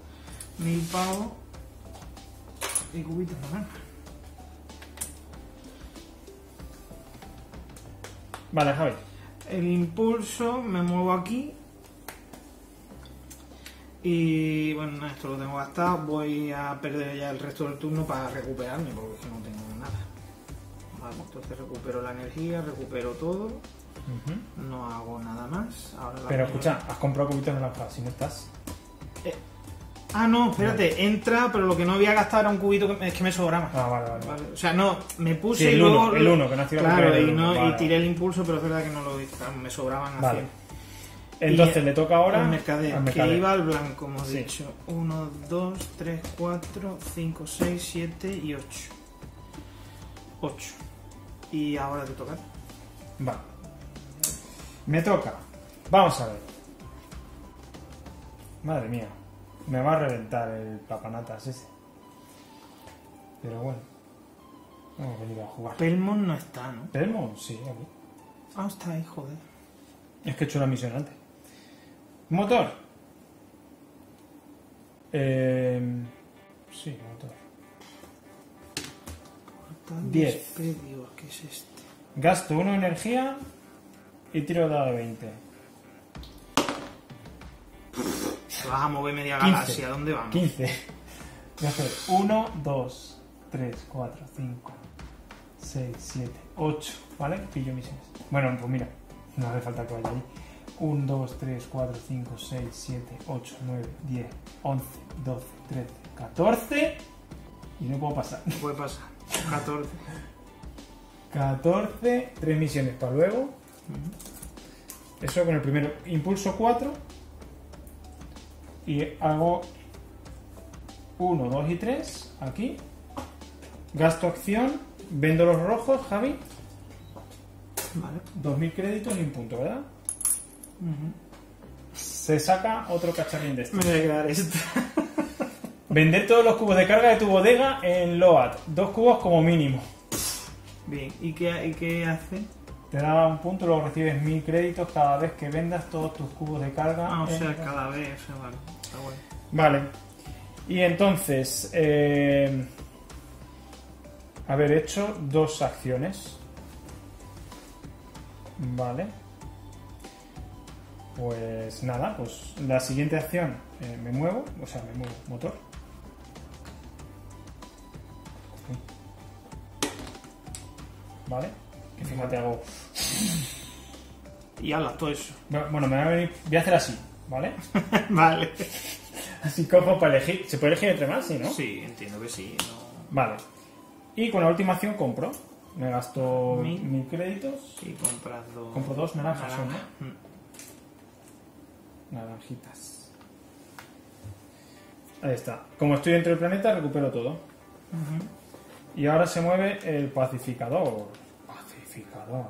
Mil pavos y cubitos naranjas. Vale, Javi. El impulso, me muevo aquí. Y bueno, esto lo tengo gastado. Voy a perder ya el resto del turno para recuperarme porque es que no tengo nada. Vale, entonces recupero la energía, recupero todo. No hago nada más. Ahora la Pero escucha, has comprado cubitos naranjas, si no estás. Ah, no, espérate, entra, pero lo que no había gastado era un cubito que es que me sobraba. Ah, vale, vale. Vale, O sea, no, me puse Sí, el y luego. uno, el uno, que no has tirado Claro, el y, no, vale, y tiré el impulso, pero es verdad que no lo Me sobraban a Vale. 100. Entonces Y le toca ahora al mercader, al que iba al blanco, como he Sí. dicho. 1, 2, 3, 4, 5, 6, 7 y 8. 8. Y ahora te toca. Vale. Me toca. Vamos a ver. Madre mía. Me va a reventar el papanatas ese. Pero bueno. Hemos venido a jugar. Pelmon no está, ¿no? ¿Tenemos? Sí, aquí. Ah, está ahí, joder. Es que he hecho una misión antes. Motor. Eh, sí, motor. Portal Diez. despedio, ¿qué es este? Gasto 1 energía y tiro dado de 20. Vas a mover media 15. galaxia, ¿dónde vamos? 15. Voy a hacer 1, 2, 3, 4, 5, 6, 7, 8. ¿Vale? Pillo misiones. Bueno, pues mira, no hace falta que vaya ahí. 1, 2, 3, 4, 5, 6, 7, 8, 9, 10, 11, 12, 13, 14. Y no puedo pasar. No puede pasar. 14. 14, 3 misiones para luego. Eso con el primero. Impulso 4. Y hago 1, 2 y 3 aquí. Gasto acción. Vendo los rojos, Javi. Vale. 2000 créditos y un punto, ¿verdad? Se saca otro cacharrín de este. Me voy a quedar esto. Vender todos los cubos de carga de tu bodega en Load. Dos cubos como mínimo. Bien, ¿y qué, y qué hace? Te da un punto, luego recibes 1000 créditos cada vez que vendas todos tus cubos de carga. Ah, o sea, cada vez. o sea, vale. Está. Vale. Y entonces, eh, haber hecho dos acciones. Vale. Pues nada, pues la siguiente acción eh, me muevo, o sea, me muevo motor. Vale. Que fíjate, hago. Y hablas todo eso. Bueno, me va a venir. Voy a hacer así, ¿vale? vale. Así cojo para elegir. ¿Se puede elegir entre más? Sí, ¿no? Sí, entiendo que sí. No... Vale. Y con la última acción compro. Me gasto Mil. mil créditos. Y compras dos. Compro dos naranjas. Mm. Naranjitas. Ahí está. Como estoy dentro del planeta, recupero todo. Y ahora se mueve el pacificador. Pacificador.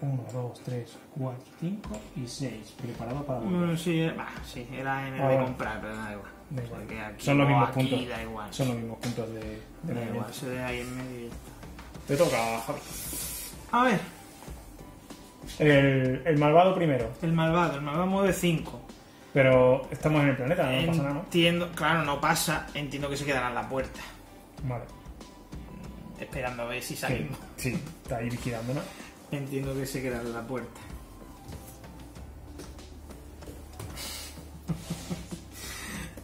1, 2, 3, 4, 5 y 6. Preparado para. Bueno, sí, eh, bah, sí, era en el de comprar, pero da igual. Da igual. Aquí Son los mismos puntos. Da igual. Son los mismos puntos de, de Da igual, se ve ahí en medio y está. Te toca, Javi. A ver, El, el malvado primero. el malvado. El malvado mueve 5. Pero estamos en el planeta, no pasa nada, ¿no? Entiendo, claro, no pasa. Entiendo que se quedará en la puerta. Vale. Esperando a ver si Sí, salimos. sí, está ahí vigilando, ¿no? Entiendo que se quedará en la puerta.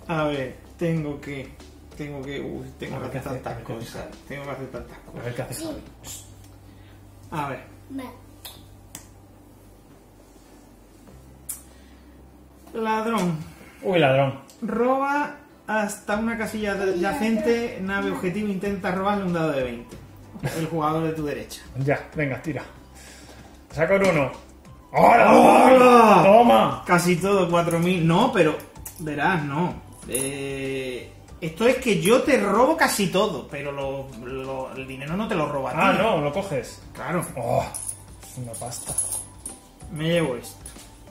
A ver, tengo que. Tengo que. Uy, tengo A que hacer hace, a tantas cosas. Tengo que hacer tantas A cosas. ver qué hace. A ver, ladrón. Uy, ladrón. Roba hasta una casilla adyacente, nave objetivo intenta robarle un dado de 20. El jugador de tu derecha. Ya, venga, tira. Saca un 1. ¡Hola! ¡Hola! ¡Toma! Casi todo, 4.000. No, pero verás, no. Eh, esto es que yo te robo casi todo, pero lo- lo- el dinero no te lo roba. Ah, no, lo coges. Claro, ¡Oh! Es una pasta. me llevo esto.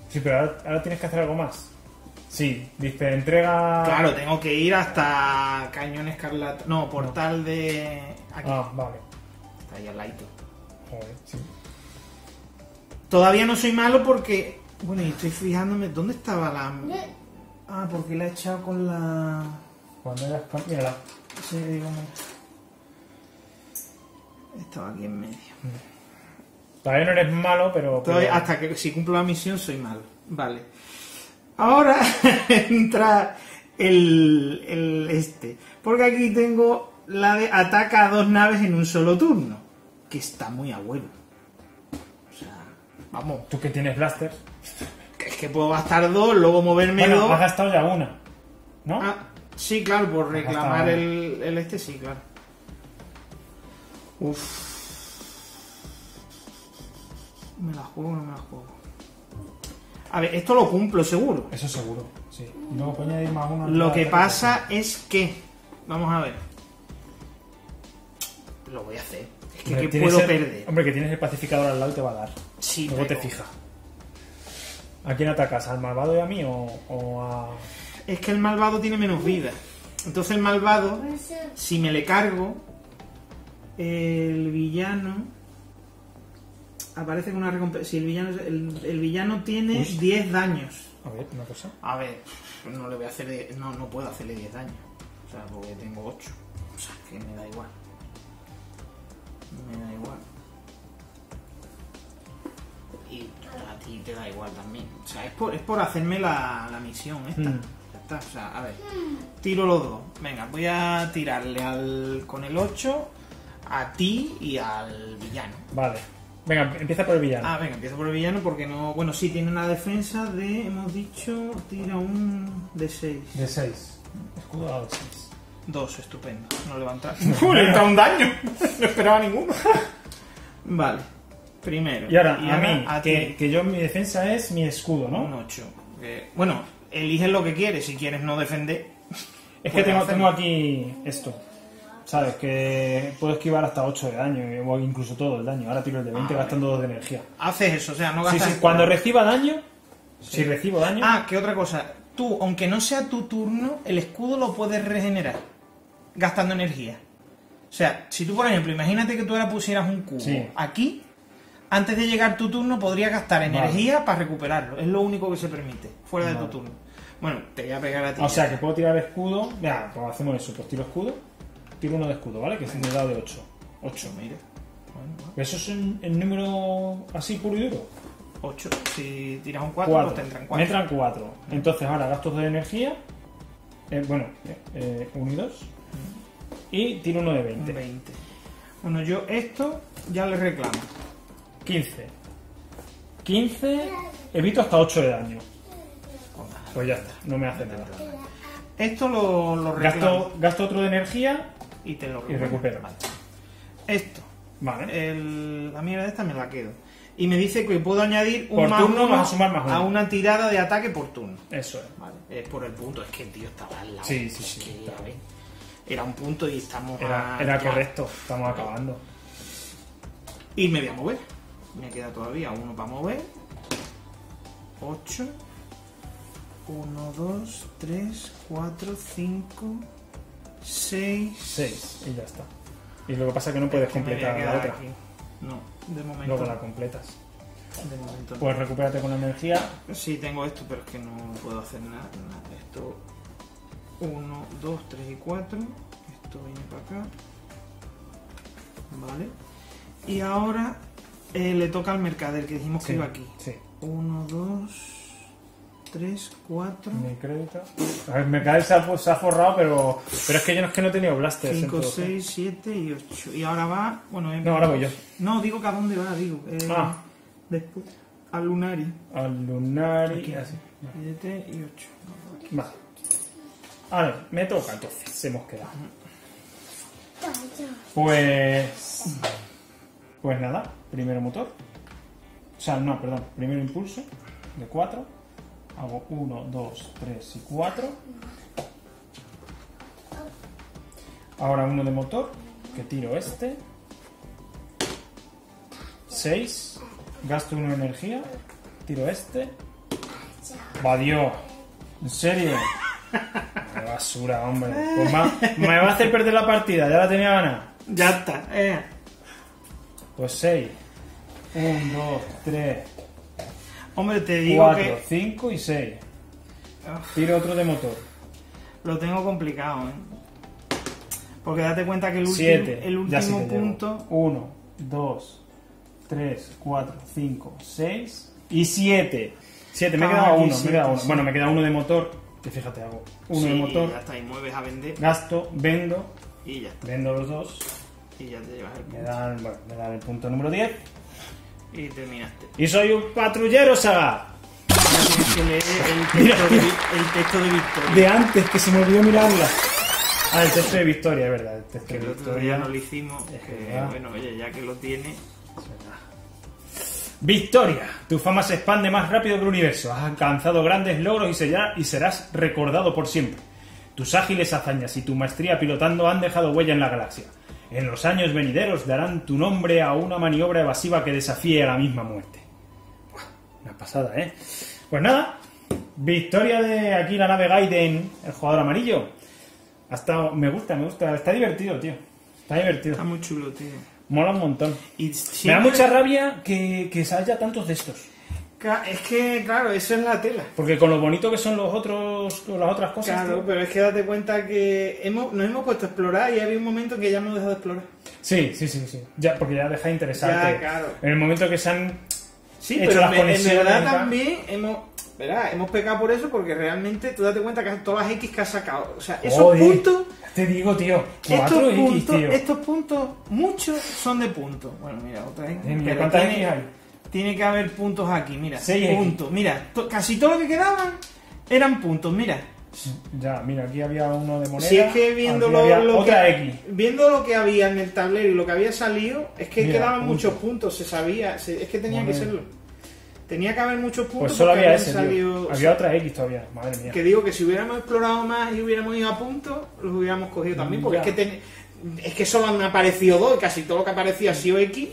Sí, pero ahora, ahora tienes que hacer algo más. Sí, dice entrega. Claro, tengo que ir hasta Cañón Escarlata. No, portal de. Aquí. Ah, vale. Está ahí al ladito. Joder, sí. Todavía no soy malo porque. Bueno, y estoy fijándome. ¿Dónde estaba la.? Ah, porque la he echado con la. Cuando eras. Mírala. Sí, digo. Estaba aquí en medio. Todavía no eres malo, pero. Todavía- hasta que si cumplo la misión soy malo. Vale. Ahora entra el, el este. Porque aquí tengo la de ataca a dos naves en un solo turno. Que está muy a huevo. Vamos. Tú que tienes blaster. Es que puedo gastar dos, luego moverme Bueno, dos. has gastado ya una. ¿No? Ah, sí, claro, por reclamar el, el este, sí, claro. Uf. ¿Me la juego o no me la juego? A ver, esto lo cumplo seguro. Eso seguro. Sí. Y luego puedes añadir más uno. Lo que pasa es que. Vamos a ver. Lo voy a hacer. Es que Hombre, ¿qué puedo el- perder? Hombre, que tienes el pacificador al lado y te va a dar. Sí, Luego pero- te fija. ¿A quién atacas? ¿Al malvado y a mí o, o a.? Es que el malvado tiene menos vida. Entonces el malvado, si me le cargo, el villano aparece con una recompensa. Si el villano, el, el villano tiene Uy. 10 daños. A ver, una cosa. A ver, no le voy a hacer, de- no, no puedo hacerle 10 daños. O sea, porque tengo 8. O sea, que me da igual. Me da igual. Y a ti te da igual también. O sea, es por, es por hacerme la, la misión esta. Mm. Ya está. O sea, a ver. Tiro los dos. Venga, voy a tirarle al, con el 8 a ti y al villano. Vale. Venga, empieza por el villano. Ah, venga, empiezo por el villano porque no. Bueno, sí, tiene una defensa de. Hemos dicho. Tira un. de 6. De 6. Escudo dado 6. Dos, estupendo. No levanta. ¡Uh, le da un daño! No esperaba ninguno. Vale. Primero. Y ahora, a mí, a que, que yo mi defensa es mi escudo, un ¿no? 8. bueno, eliges lo que quieres. Si quieres no defender. Es que tengo, tengo aquí esto. ¿Sabes? Que puedo esquivar hasta 8 de daño, o incluso todo el daño. Ahora tiro el de 20 Ah, gastando 2 de energía. Haces eso, o sea, no gastas. sí, cuando reciba daño, si recibo daño, Ah, que otra cosa. Tú, aunque no sea tu turno, el escudo lo puedes regenerar. Gastando energía. O sea, si tú, por ejemplo, imagínate que tú ahora pusieras un cubo Sí. aquí, antes de llegar tu turno podrías gastar Vale. energía para recuperarlo. Es lo único que se permite, fuera de tu turno. Bueno, te voy a pegar a ti. o sea que puedo tirar escudo. Ya, pues hacemos eso, pues tiro escudo. Tiro uno de escudo, ¿vale? Que es un dado de 8. 8. Mira. Bueno, ¿Eso es el número así puro y duro? 8. Si tiras un 4, 4. pues te entran Me 4. entran 4. Entonces ahora gastos de energía. eh, bueno, 1 y 2. Y tiro uno de 20. 20. Bueno, yo esto ya le reclamo. 15. 15. Evito hasta 8 de daño. Pues ya está, no me hace nada. Esto lo, lo. Gasto, gasto otro de energía. y te lo y recupero. Vale. Esto. Vale. el- la mierda esta me la quedo. Y me dice que puedo añadir un Por más turno uno vas a sumar más uno. a una tirada de ataque por turno. Eso es. Vale. Es por el punto, es que el tío estaba al lado. Sí, sí, sí, que, ver, era un punto y estamos Era, a- era correcto. Estamos acabando. Y me voy a mover. Me queda todavía uno para mover. 8. 1, 2, 3, 4, 5, 6. 6. Y ya está. Y lo que pasa es que no puedes completar la otra. No, de momento. Luego la completas. De momento. Pues recupérate con la energía. Sí, tengo esto, pero es que no puedo hacer nada. nada. Esto 1, 2, 3 y 4. Esto viene para acá. Vale. Y ahora eh, le toca al mercader que dijimos que iba aquí. Sí. 1, 2, 3, 4, Mi crédito. A ver, me cae se ha, se ha forrado, pero, pero es que yo no es que no he tenido blasters. 5, entonces. 6, 7 y 8. Y ahora va. Bueno, eh, No, ahora voy yo. No, digo que a dónde va, digo. eh, Ah. Después. Al Lunari. Al lunar Aquí, y así. 7 y 8. Vale. A ver, me toca entonces. Hemos quedado. Pues. Pues nada, primero motor. O sea, no, perdón. Primero impulso de 4. Hago 1, 2, 3 y 4. Ahora uno de motor, que tiro este. 6. Gasto uno de energía. Tiro este. Va Dios. ¿En serio? Qué basura, hombre. Pues ma- me va a hacer perder la partida, ya la tenía ganada. Ya está. Eh. Pues 6. 1, 2, 3, Hombre, te digo 4, que 5 y 6. Uf. Tiro otro de motor. lo tengo complicado, ¿eh? Porque date cuenta que el último, 7. el Ya sí último te llevo. punto... 1, 2, 3, 4, 5, 6 y 7. 7, me Ah, queda aquí uno, me siete, queda uno. sí. Bueno, me queda uno de motor. Que fíjate, hago uno de Sí, motor, ya está, y mueves a vender gasto, vendo, y ya está. vendo los dos. Y ya te llevas el Me punto. dan, bueno, me dan el punto número 10. Y terminaste. Y soy un patrullero, Saga. Ahora tienes que leer el texto, de, mira. vi- el texto de Victoria. De antes, que se me olvidó mirarla. Ah, el texto de Victoria, es verdad. El texto Que de el otro Victoria. día no lo hicimos. Es que, verdad. bueno, oye, ya que lo tiene... Victoria, tu fama se expande más rápido que el universo. Has alcanzado grandes logros y, será- y serás recordado por siempre. Tus ágiles hazañas y tu maestría pilotando han dejado huella en la galaxia. En los años venideros darán tu nombre a una maniobra evasiva que desafíe a la misma muerte. Una pasada, ¿eh? Pues nada, victoria de aquí la nave Gaiden, el jugador amarillo. Ha estado, me gusta, me gusta, está divertido, tío. Está divertido. Está muy chulo, tío. Mola un montón. Y Me da mucha rabia que, que se haya tantos de estos. Es que, claro, eso es la tela. Porque con lo bonito que son los otros, las otras cosas. Claro, tío. pero es que date cuenta que hemos, nos hemos puesto a explorar y había un momento que ya hemos dejado de explorar. Sí, sí, sí, sí. Ya, porque ya deja de interesarte. Ya, claro. En el momento que se han. Sí, hecho pero las en, en conexiones verdad y tal. también hemos, verá, hemos pecado por eso porque realmente tú date cuenta que todas las X que has sacado, o sea, esos Joder, puntos, Te digo, tío. estos 4X, puntos, tío. estos puntos, muchos son de puntos. Bueno, mira, otra X. ¿cuántas X hay? Tiene que haber puntos aquí, mira, Seis X. puntos. Mira, to- casi todo lo que quedaban eran puntos, mira. Ya, mira, aquí había uno de moneda. Si es que viendo lo, había lo otra que, X. viendo lo que había en el tablero y lo que había salido, es que Mira, quedaban punto. muchos puntos, se sabía, se- es que tenía que serlo. Tenía que haber muchos puntos. Pues solo había ese, salido-. Había otra X todavía. Madre mía. Que digo que si hubiéramos explorado más y hubiéramos ido a puntos, los hubiéramos cogido también, porque Ya. es que, ten- es que solo han aparecido dos casi todo lo que aparecía ha sido X,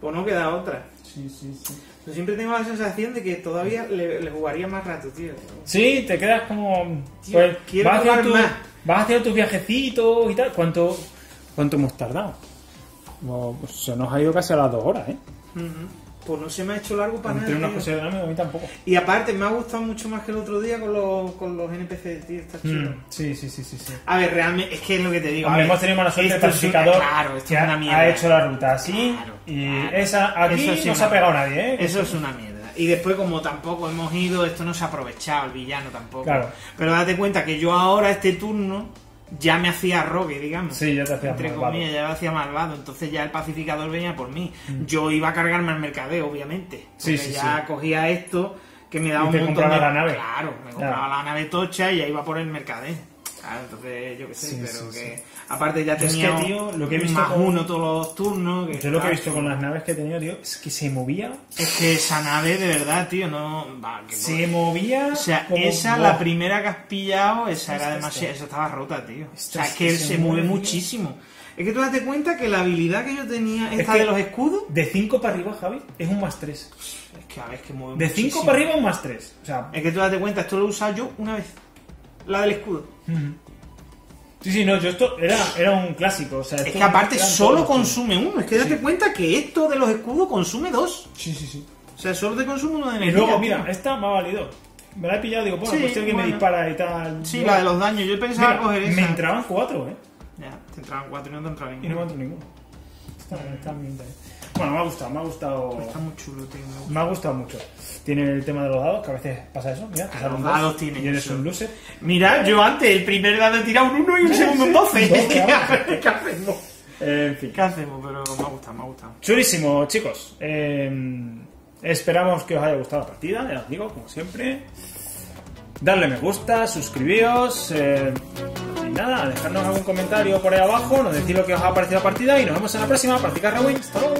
pues no queda otra. Sí, sí, sí. Yo siempre tengo la sensación de que todavía le, le jugaría más rato, tío. Sí, te quedas como. Tío, Pues, quiero vas, haciendo jugar tu- más. vas haciendo tus viajecitos y tal. ¿Cuánto, cuánto hemos tardado? No, pues se nos ha ido casi a las dos horas, ¿eh? Ujú. Pues no se me ha hecho largo para Entre nada. unas tío. cosas y otras, a mí tampoco. Y aparte, me ha gustado mucho más que el otro día con los, con los NPC, tío, está chulo. Mm, sí, sí, sí, sí, sí. A ver, realmente, es que es lo que te digo. Hombre, ver, hemos tenido mala suerte el esto es una- planificador Claro, esto es ha, una ha mierda. hecho la ruta así Claro, y claro. esa aquí Eso sí, no se ha pegado nadie, ¿eh? Eso es una mierda. Y después, como tampoco hemos ido, esto no se ha aprovechado, el villano tampoco. Claro. Pero date cuenta que yo ahora, este turno, ya me hacía rogue, digamos. Sí, ya te hacías Entre malvado. comillas, ya me hacía malvado. Entonces ya el pacificador venía por mí. Yo iba a cargarme al mercadeo, obviamente. Mm. Sí, sí, ya sí. cogía esto, que me daba Y un te montón compraba de... la nave. Claro, me compraba Claro. la nave tocha y ya iba por el mercadeo. Claro, entonces yo qué sé, Sí, pero sí, que... Aparte ya es tenía que, tío, lo que he visto más con- uno todos los turnos. Que Yo lo que he visto con las naves que he tenido, tío, es que se movía. es que esa nave, de verdad, tío, no. Que Se movía. O sea, como- esa, la primera que has pillado, esa era Esta, demasiado. Esa estaba rota, tío. O sea, es es que que se se mueve tío. muchísimo. Es que tú date cuenta que la habilidad que yo tenía, esta que- de los escudos, De 5 para arriba, Javi, es un más 3. es que a ver, es que mueve De 5 muchísimo. para arriba, un más 3. O sea, Es que tú date cuenta, esto lo he usado yo una vez. La del escudo. Sí, sí, no, yo esto era, era un clásico. O sea, Es que aparte solo consume uno. Es que date cuenta que esto de los escudos consume dos. Sí, sí, sí. O sea, solo te consume uno de Y energía. luego, tío. mira, esta me ha valido. Me la he pillado, digo, bueno, Sí, pues si alguien me bueno. dispara y tal. Sí, la de los daños. Yo pensaba Mira, coger esa. me entraban 4, ¿eh? Ya, te entraban cuatro y no te entraban Y no ninguno. me entró ninguno. Está, está bien, está bien. Bueno, me ha gustado, me ha gustado. Está muy chulo, tío. me gusta. Me ha gustado mucho. Tiene el tema de los dados, que a veces pasa eso. Mira, Ah, los dados tienen Y eres eso. un loser. Mira, yo antes, el primer dado he tirado un 1 y el segundo un 12. Doce, vamos. ¿Qué hacemos? Eh, en fin. ¿Qué hacemos? Pero me ha gustado, me ha gustado. Chulísimo, chicos. Eh, esperamos que os haya gustado la partida, ya os digo, como siempre darle me gusta, suscribiros. Eh, y nada, dejadnos algún comentario por ahí abajo, nos decís lo que os ha parecido la partida y nos vemos en la próxima. Practicar Rewind. Hasta luego.